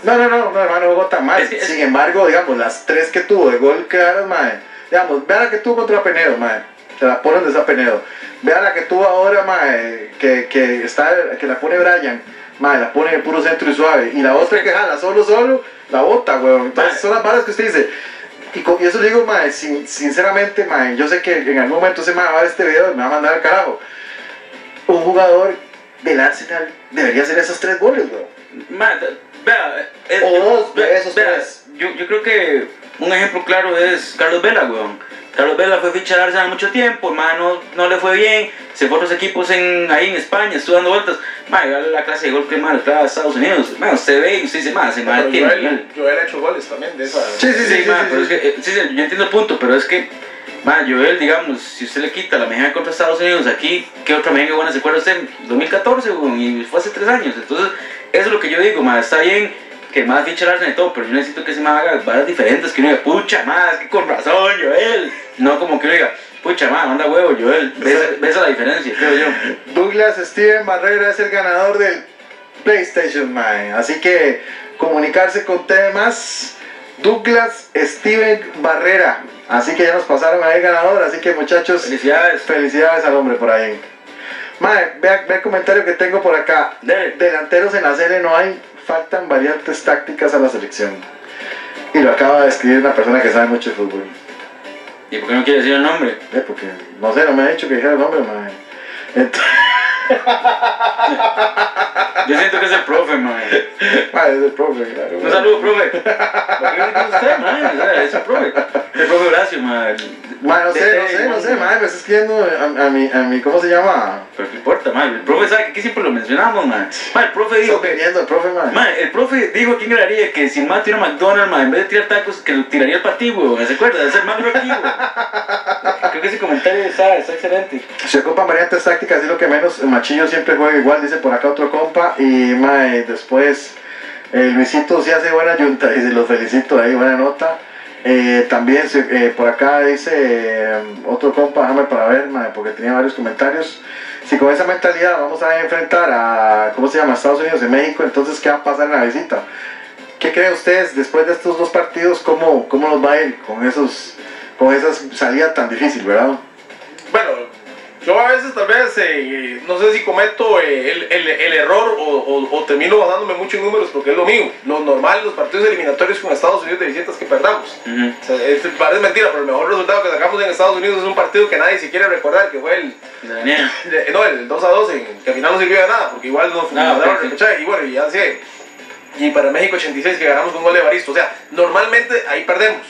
No, no, no, no, hermano, jugó tan mal. Es que- es- Sin embargo, digamos, las tres que tuvo de gol claras, mae. Digamos, vean la que tuvo contra Penedo, mae. te la pone donde está Penedo. Vea la que tuvo ahora, mae, que, que, está, que la pone Brian, mae, la pone en puro centro y suave. Y la otra que jala solo, solo, la bota, weón. Entonces Mae. son las balas que usted dice. Y, con- y eso digo, mae, sin- sinceramente, mae, yo sé que en algún momento se me va a ver este video y me va a mandar al carajo. Un jugador del Arsenal debería hacer esos tres goles, weón. Ma, da- vea, eh, O dos de esos vea, tres. Yo, yo creo que un ejemplo claro es Carlos Vela, weón. Carlos Vela fue fichado al Arsenal mucho tiempo, ma, no, le fue bien, se fue a otros equipos en, ahí en España, estuvo dando vueltas. Ma, y vea la clase de gol que mal a Estados Unidos. Ma, usted ve y usted dice, ma, se ma, Pero tiene Joel. Joel ha hecho goles también de esa. Sí, sí, sí. Sí, sí, pero sí. es que, eh, sí, yo entiendo el punto, pero es que, ma, Joel, digamos, si usted le quita la mejora contra Estados Unidos aquí, ¿qué otra mejora buena se acuerda usted? 2014, weón, y fue hace tres años. Entonces, eso es lo que yo digo, ma, está bien que más ficha el Arsenal y todo, pero yo necesito que se me haga varas diferentes, que uno diga, pucha, más, que con razón, Joel. No como que uno diga, pucha, ma, manda huevo, Joel. ¿Ves, ves la diferencia, creo yo. Douglas Steven Barrera es el ganador del PlayStation Man. Así que comunicarse con temas Douglas Steven Barrera. Así que ya nos pasaron ahí el ganador. Así que muchachos, Felicidades. felicidades al hombre por ahí. Mae, vea, vea el comentario que tengo por acá. Dele. Delanteros en la serie no hay, faltan variantes tácticas a la selección. Y lo acaba de escribir una persona que sabe mucho de fútbol. ¿Y por qué no quiere decir el nombre? Eh, porque no sé, no me ha dicho que dijera el nombre, mae. Entonces, Yo siento que es el profe, ma. mae, es el profe, claro. Un saludo, profe. ¿Por qué no usted, Es el profe. El profe Horacio, ma. Ma, no sé, no sé, no sé, madre, me está escribiendo a, a mi, a mi, ¿cómo se llama? Pero qué importa, ma. El profe sabe que aquí siempre lo mencionamos, ma. Ma, el profe dijo que. el profe, madre. Ma, el profe dijo aquí en que si el ma tira McDonald's, ma, en vez de tirar tacos, que lo tiraría partido, weón. ¿Se acuerda? Es el más duro aquí, weón. Creo que ese comentario está, está excelente. Se ocupan variantes tácticas, es lo que menos. El machillo siempre juega igual, dice por acá otro compa. Y mae, después el Luisito sí hace buena yunta, dice, los felicito ahí, buena nota. Eh, también eh, por acá dice eh, otro compa, déjame para ver, mae, porque tenía varios comentarios. Si con esa mentalidad vamos a enfrentar a, ¿cómo se llama?, Estados Unidos y México, entonces ¿qué va a pasar en la visita? ¿Qué creen ustedes después de estos dos partidos? ¿Cómo, cómo nos va a ir con, esos, con esa salida tan difícil, verdad? Bueno, yo a veces tal vez, eh, no sé si cometo eh, el, el- el error o, o- o termino basándome mucho en números porque es lo mío. Lo normal los partidos eliminatorios con Estados Unidos de visita es que perdamos. Ujú. O sea, es, parece mentira, pero el mejor resultado que sacamos en Estados Unidos es un partido que nadie se quiere recordar, que fue el, de- no, el 2 a 2, en, que al final no sirvió de nada, porque igual nos No, mandaron repechaje, y bueno, y ya sé. Y para México 86 que ganamos con gol de Baristo. O sea, normalmente ahí perdemos.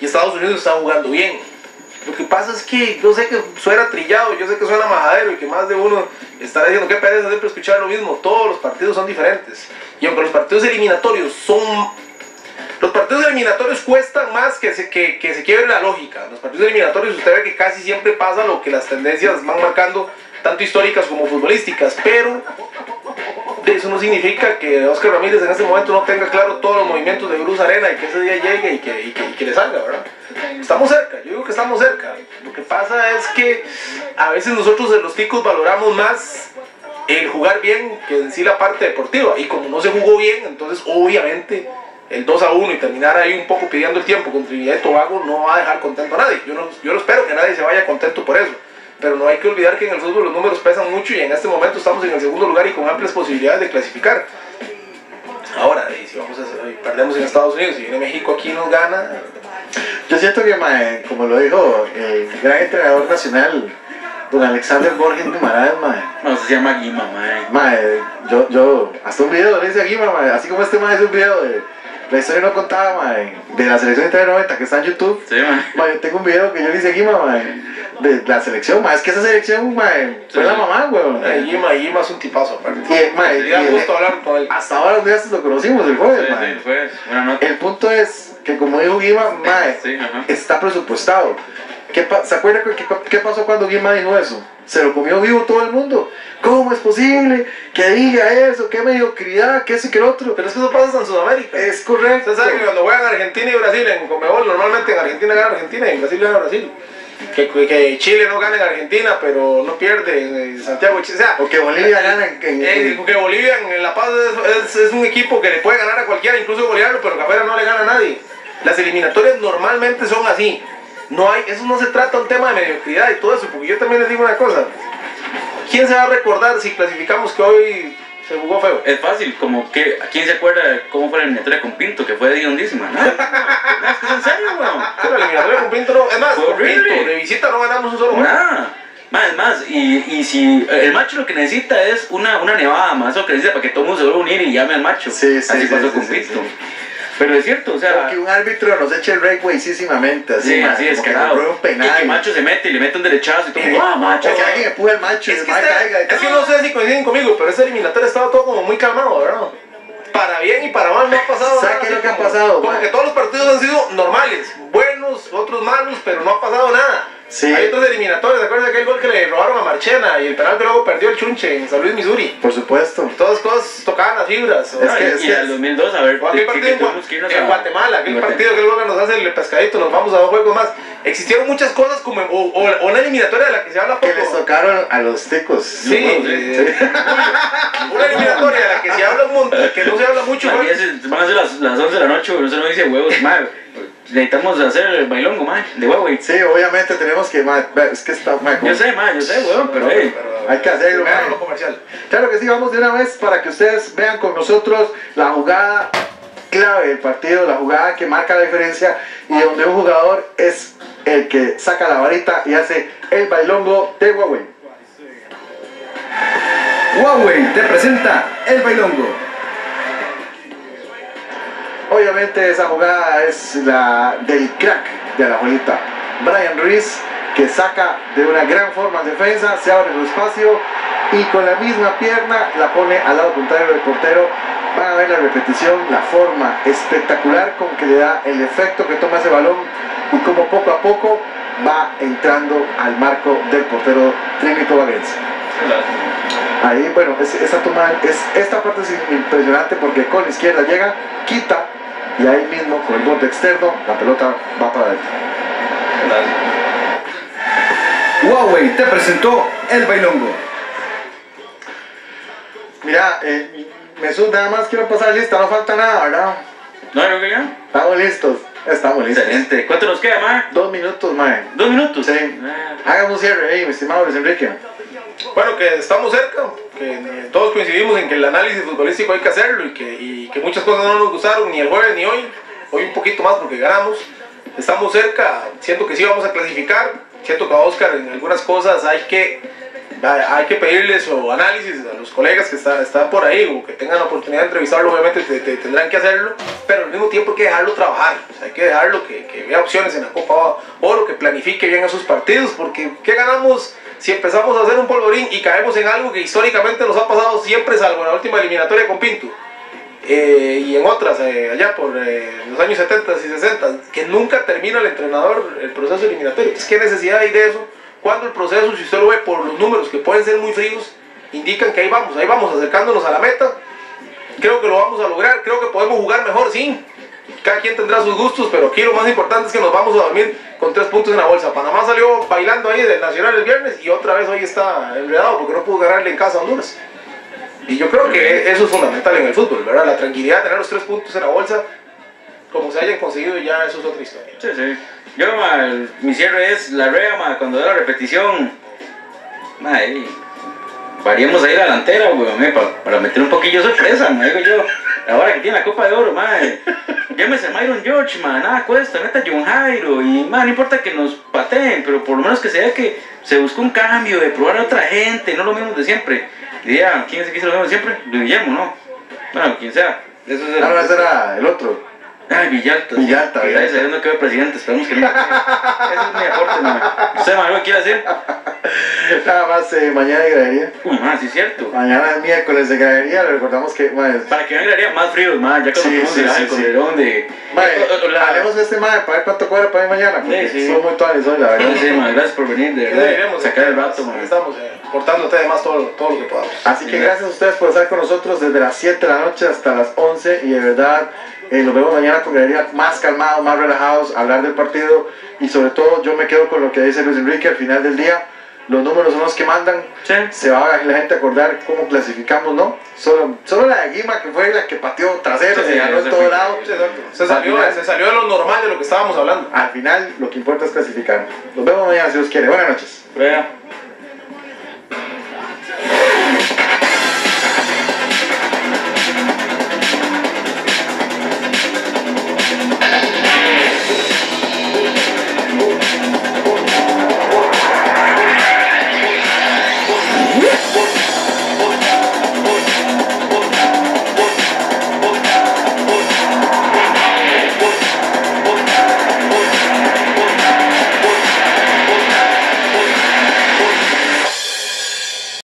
Y Estados Unidos está jugando bien. Lo que pasa es que yo sé que suena trillado, yo sé que suena majadero y que más de uno estará diciendo que pereza siempre escuchar lo mismo. Todos los partidos son diferentes. Y aunque los partidos eliminatorios son los partidos eliminatorios cuestan más que se, que, se quiebre la lógica. Los partidos eliminatorios usted ve que casi siempre pasa lo que las tendencias van marcando, tanto históricas como futbolísticas, pero eso no significa que Oscar Ramírez en este momento no tenga claro todos los movimientos de Bruce Arena y que ese día llegue y que, y que, y que le salga, ¿verdad? Estamos cerca, yo digo que estamos cerca. Lo que pasa es que a veces nosotros en los ticos valoramos más el jugar bien que en sí la parte deportiva. Y como no se jugó bien, entonces obviamente el 2 a 1 y terminar ahí un poco pidiendo el tiempo con Trinidad y Tobago no va a dejar contento a nadie. Yo no, yo no espero que nadie se vaya contento por eso. Pero no hay que olvidar que en el fútbol los números pesan mucho y en este momento estamos en el segundo lugar y con amplias posibilidades de clasificar. Ahora, y si vamos a, y perdemos en Estados Unidos y viene México aquí y nos gana, Yo siento que, mae, como lo dijo el gran entrenador nacional, don Alexander Borges Guimaraes, mae, No, se llama Guima, mae. mae, yo, yo, hasta un video le hice a Guima, mae, así como este mae hizo un video de la historia no contada, mae, de la selección Italia 90 que está en YouTube. Sí, mae. Mae, yo tengo un video que yo le hice a Guima, mae, de la selección, mae, es que esa selección, mae, fue Sí. la mamá, weón. y Yima, Yima es un tipazo aparte. Y, mae, Sería y- gusto hablar con él. hasta ahora un día lo conocimos el jueves, Sí, mae. El punto es que como dijo Guima, mae, Sí, ajá. está presupuestado. ¿Qué ¿Se acuerda qué, qué pasó cuando Guima dijo eso? Se lo comió vivo todo el mundo. ¿Cómo es posible que diga eso? ¿Qué mediocridad? ¿Qué eso y qué lo otro? Pero es que eso pasa en Sudamérica. Es correcto. Usted sabe que cuando juegan Argentina y Brasil en Comebol, normalmente en Argentina gana Argentina y en Brasil gana Brasil. Que, que- Chile no gana en Argentina, pero no pierde en Santiago Chile. O sea, O que Bolivia gana en... en- eh, en- que Bolivia en La Paz es, es- es un equipo que le puede ganar a cualquiera, incluso golearlo, pero que afuera no le gana a nadie. Las eliminatorias normalmente son así. No hay, eso no se trata un tema de mediocridad y todo eso, porque yo también les digo una cosa. ¿Quién se va a recordar si clasificamos que hoy se jugó feo? Es fácil, como que, ¿quién se acuerda de cómo fue la eliminatoria con Pinto? Que fue de hondísima, ¿no? No, es que es en serio, weón. Pero la eliminatoria con Pinto no, es más, con. Pinto, de visita no ganamos un solo juego. Nada. Más, más, y, y si el macho lo que necesita es una, una nevada más, lo que necesita para que todo el mundo se vuelva a unir y llame al macho. Sí, sí, Así sí, pasó con Pinto. Pero es cierto, o sea, que un árbitro nos eche el break güeyísimamente, así, sí, así es que un Y que el macho se mete y le mete un derechazo y todo. ¡ah, macho! O que alguien empuje al macho y Es el que, está- caiga. y es que no sé si coinciden conmigo, pero esa eliminatoria estaba todo como muy calmado, ¿verdad? Para bien y para mal no ha pasado ¿Sabe nada. qué es lo que ha pasado, Como que todos los partidos han sido normales, buenos, otros malos, pero no ha pasado nada. Sí. Hay otras eliminatorias, ¿te acuerdas de aquel gol que le robaron a Marchena y el penal que luego perdió el Chunche en San Luis, Missouri? Por supuesto. Todas cosas tocaban las fibras. Es que- y al 2002, a ver, O aquel que- partido que en, tuvimos que irnos en a- Guatemala, aquel Guatemala. partido que luego nos hace el pescadito, nos vamos a dos juegos más. Existieron muchas cosas como o, o- o una eliminatoria de la que se habla poco. Que les tocaron a los ticos. Sí, Sí. eh, una eliminatoria de la que se habla un montón, que no se habla mucho. Van a ser las, las 11 de la noche, no se me dice huevos, madre. Necesitamos hacer el bailongo, man, de Huawei. Sí, obviamente tenemos que. Es que está. ma, Yo sé, man, yo sé, huevón, pero hey. Hay que hacerlo, comercial. Claro que sí, vamos de una vez para que ustedes vean con nosotros la jugada clave del partido, la jugada que marca la diferencia y donde un jugador es el que saca la varita y hace el bailongo de Huawei. Huawei te presenta el bailongo. Obviamente esa jugada es la del crack de la bolita. Brian Ruiz que saca de una gran forma en defensa, se abre su espacio y con la misma pierna la pone al lado contrario del portero. Van a ver la repetición, la forma espectacular con que le da el efecto que toma ese balón y como poco a poco va entrando al marco del portero Trinito Valencia. Ahí, bueno, es- esa toma, es, esta parte es impresionante porque con la izquierda llega, quita y ahí mismo con el bote externo la pelota va para adentro. Huawei te presentó el bailongo. Mira, eh, Mesut, nada más quiero pasar lista, no falta nada, ¿verdad? ¿No creo que ya? Estamos listos, estamos listos. Excelente. ¿Cuánto nos queda, man? Dos minutos, mae. ¿Dos minutos? Sí. Ah, Hagamos un cierre ahí, mi estimado Luis Enrique. Bueno, que estamos cerca, que todos coincidimos en que el análisis futbolístico hay que hacerlo y que, y que muchas cosas no nos gustaron ni el jueves ni hoy, hoy un poquito más porque ganamos. Estamos cerca, siento que sí vamos a clasificar, siento que a Oscar en algunas cosas hay que, hay que pedirles su análisis a los colegas que está- están por ahí o que tengan la oportunidad de entrevistarlo, obviamente te- te- tendrán que hacerlo, pero al mismo tiempo hay que dejarlo trabajar, hay que dejarlo que, que vea opciones en la Copa Oro, que planifique bien esos partidos, porque ¿qué ganamos? Si empezamos a hacer un polvorín y caemos en algo que históricamente nos ha pasado siempre, salvo en la última eliminatoria con Pinto, eh, y en otras, eh, allá por eh, los años 70 y 60, que nunca termina el entrenador el proceso eliminatorio. ¿qué necesidad hay de eso? Cuando el proceso, si usted lo ve por los números que pueden ser muy fríos, indican que ahí vamos, ahí vamos acercándonos a la meta. Creo que lo vamos a lograr, creo que podemos jugar mejor, sí. Cada quien tendrá sus gustos, pero aquí lo más importante es que nos vamos a dormir con tres puntos en la bolsa. Panamá salió bailando ahí del Nacional el viernes y otra vez hoy está enredado porque no pudo ganarle en casa a Honduras. Y yo creo que eso es fundamental en el fútbol, ¿verdad? La tranquilidad, tener los tres puntos en la bolsa, como se hayan conseguido ya, eso es otra historia. Sí, sí. Yo, mi cierre es la rea, ma, cuando da la repetición. Ma, variemos ahí la delantera, weón, eh, pa- para meter un poquillo de sorpresa, ma, digo yo. Ahora que tiene la Copa de Oro, ma. eh, Llámese Myron George, ma, nada cuesta, meta John Jairo. Y, ma, no importa que nos pateen, pero por lo menos que se vea que se busca un cambio, de probar a otra gente, no lo mismo de siempre. Diga, ¿quién es el que hizo lo mismo de siempre? Luis Guillermo, ¿no? Bueno, quien sea. Eso es el- Ah, no, ese era el otro. Ay, Villalta. Villalta, Villalta. Gracias a Dios no quedó presidente, esperemos que no. Ese es mi aporte, ma. ¿Usted, ma, algo quiere decir? Nada más eh, mañana hay gradería. Uy, ma, sí es cierto. Mañana es miércoles de gradería, le recordamos que. ma, es- Para que vean gradería más fríos, ma, ya Sí, conocemos sí, el, sí, el sí. colerón de... ma, O- o- la- hablemos de este madre para ver cuánto cobra para ir mañana. Porque Sí, sí. son muy tuanes hoy, la verdad. Sí, sí, ma, gracias por venir, de ¿Qué verdad. diremos? Sacar el rato, ma. Aquí Estamos eh, aportándote además todo, todo lo que podamos. Así que gracias a ustedes por estar con nosotros desde las 7 de la noche hasta las 11 y de verdad eh, nos vemos mañana con galería más calmados, más relajados, hablar del partido y sobre todo yo me quedo con lo que dice Luis Enrique al final del día. los números son los que mandan. Sí. Se va a la gente a acordar cómo clasificamos, ¿no? Solo, solo la de Guima, que fue la que pateó trasero, Sí, se ganó en todo fue lado. Sí. Se Al salió, final- se salió de lo normal de lo que estábamos hablando. Al final, lo que importa es clasificar. Nos vemos mañana si Dios quiere. Buenas noches.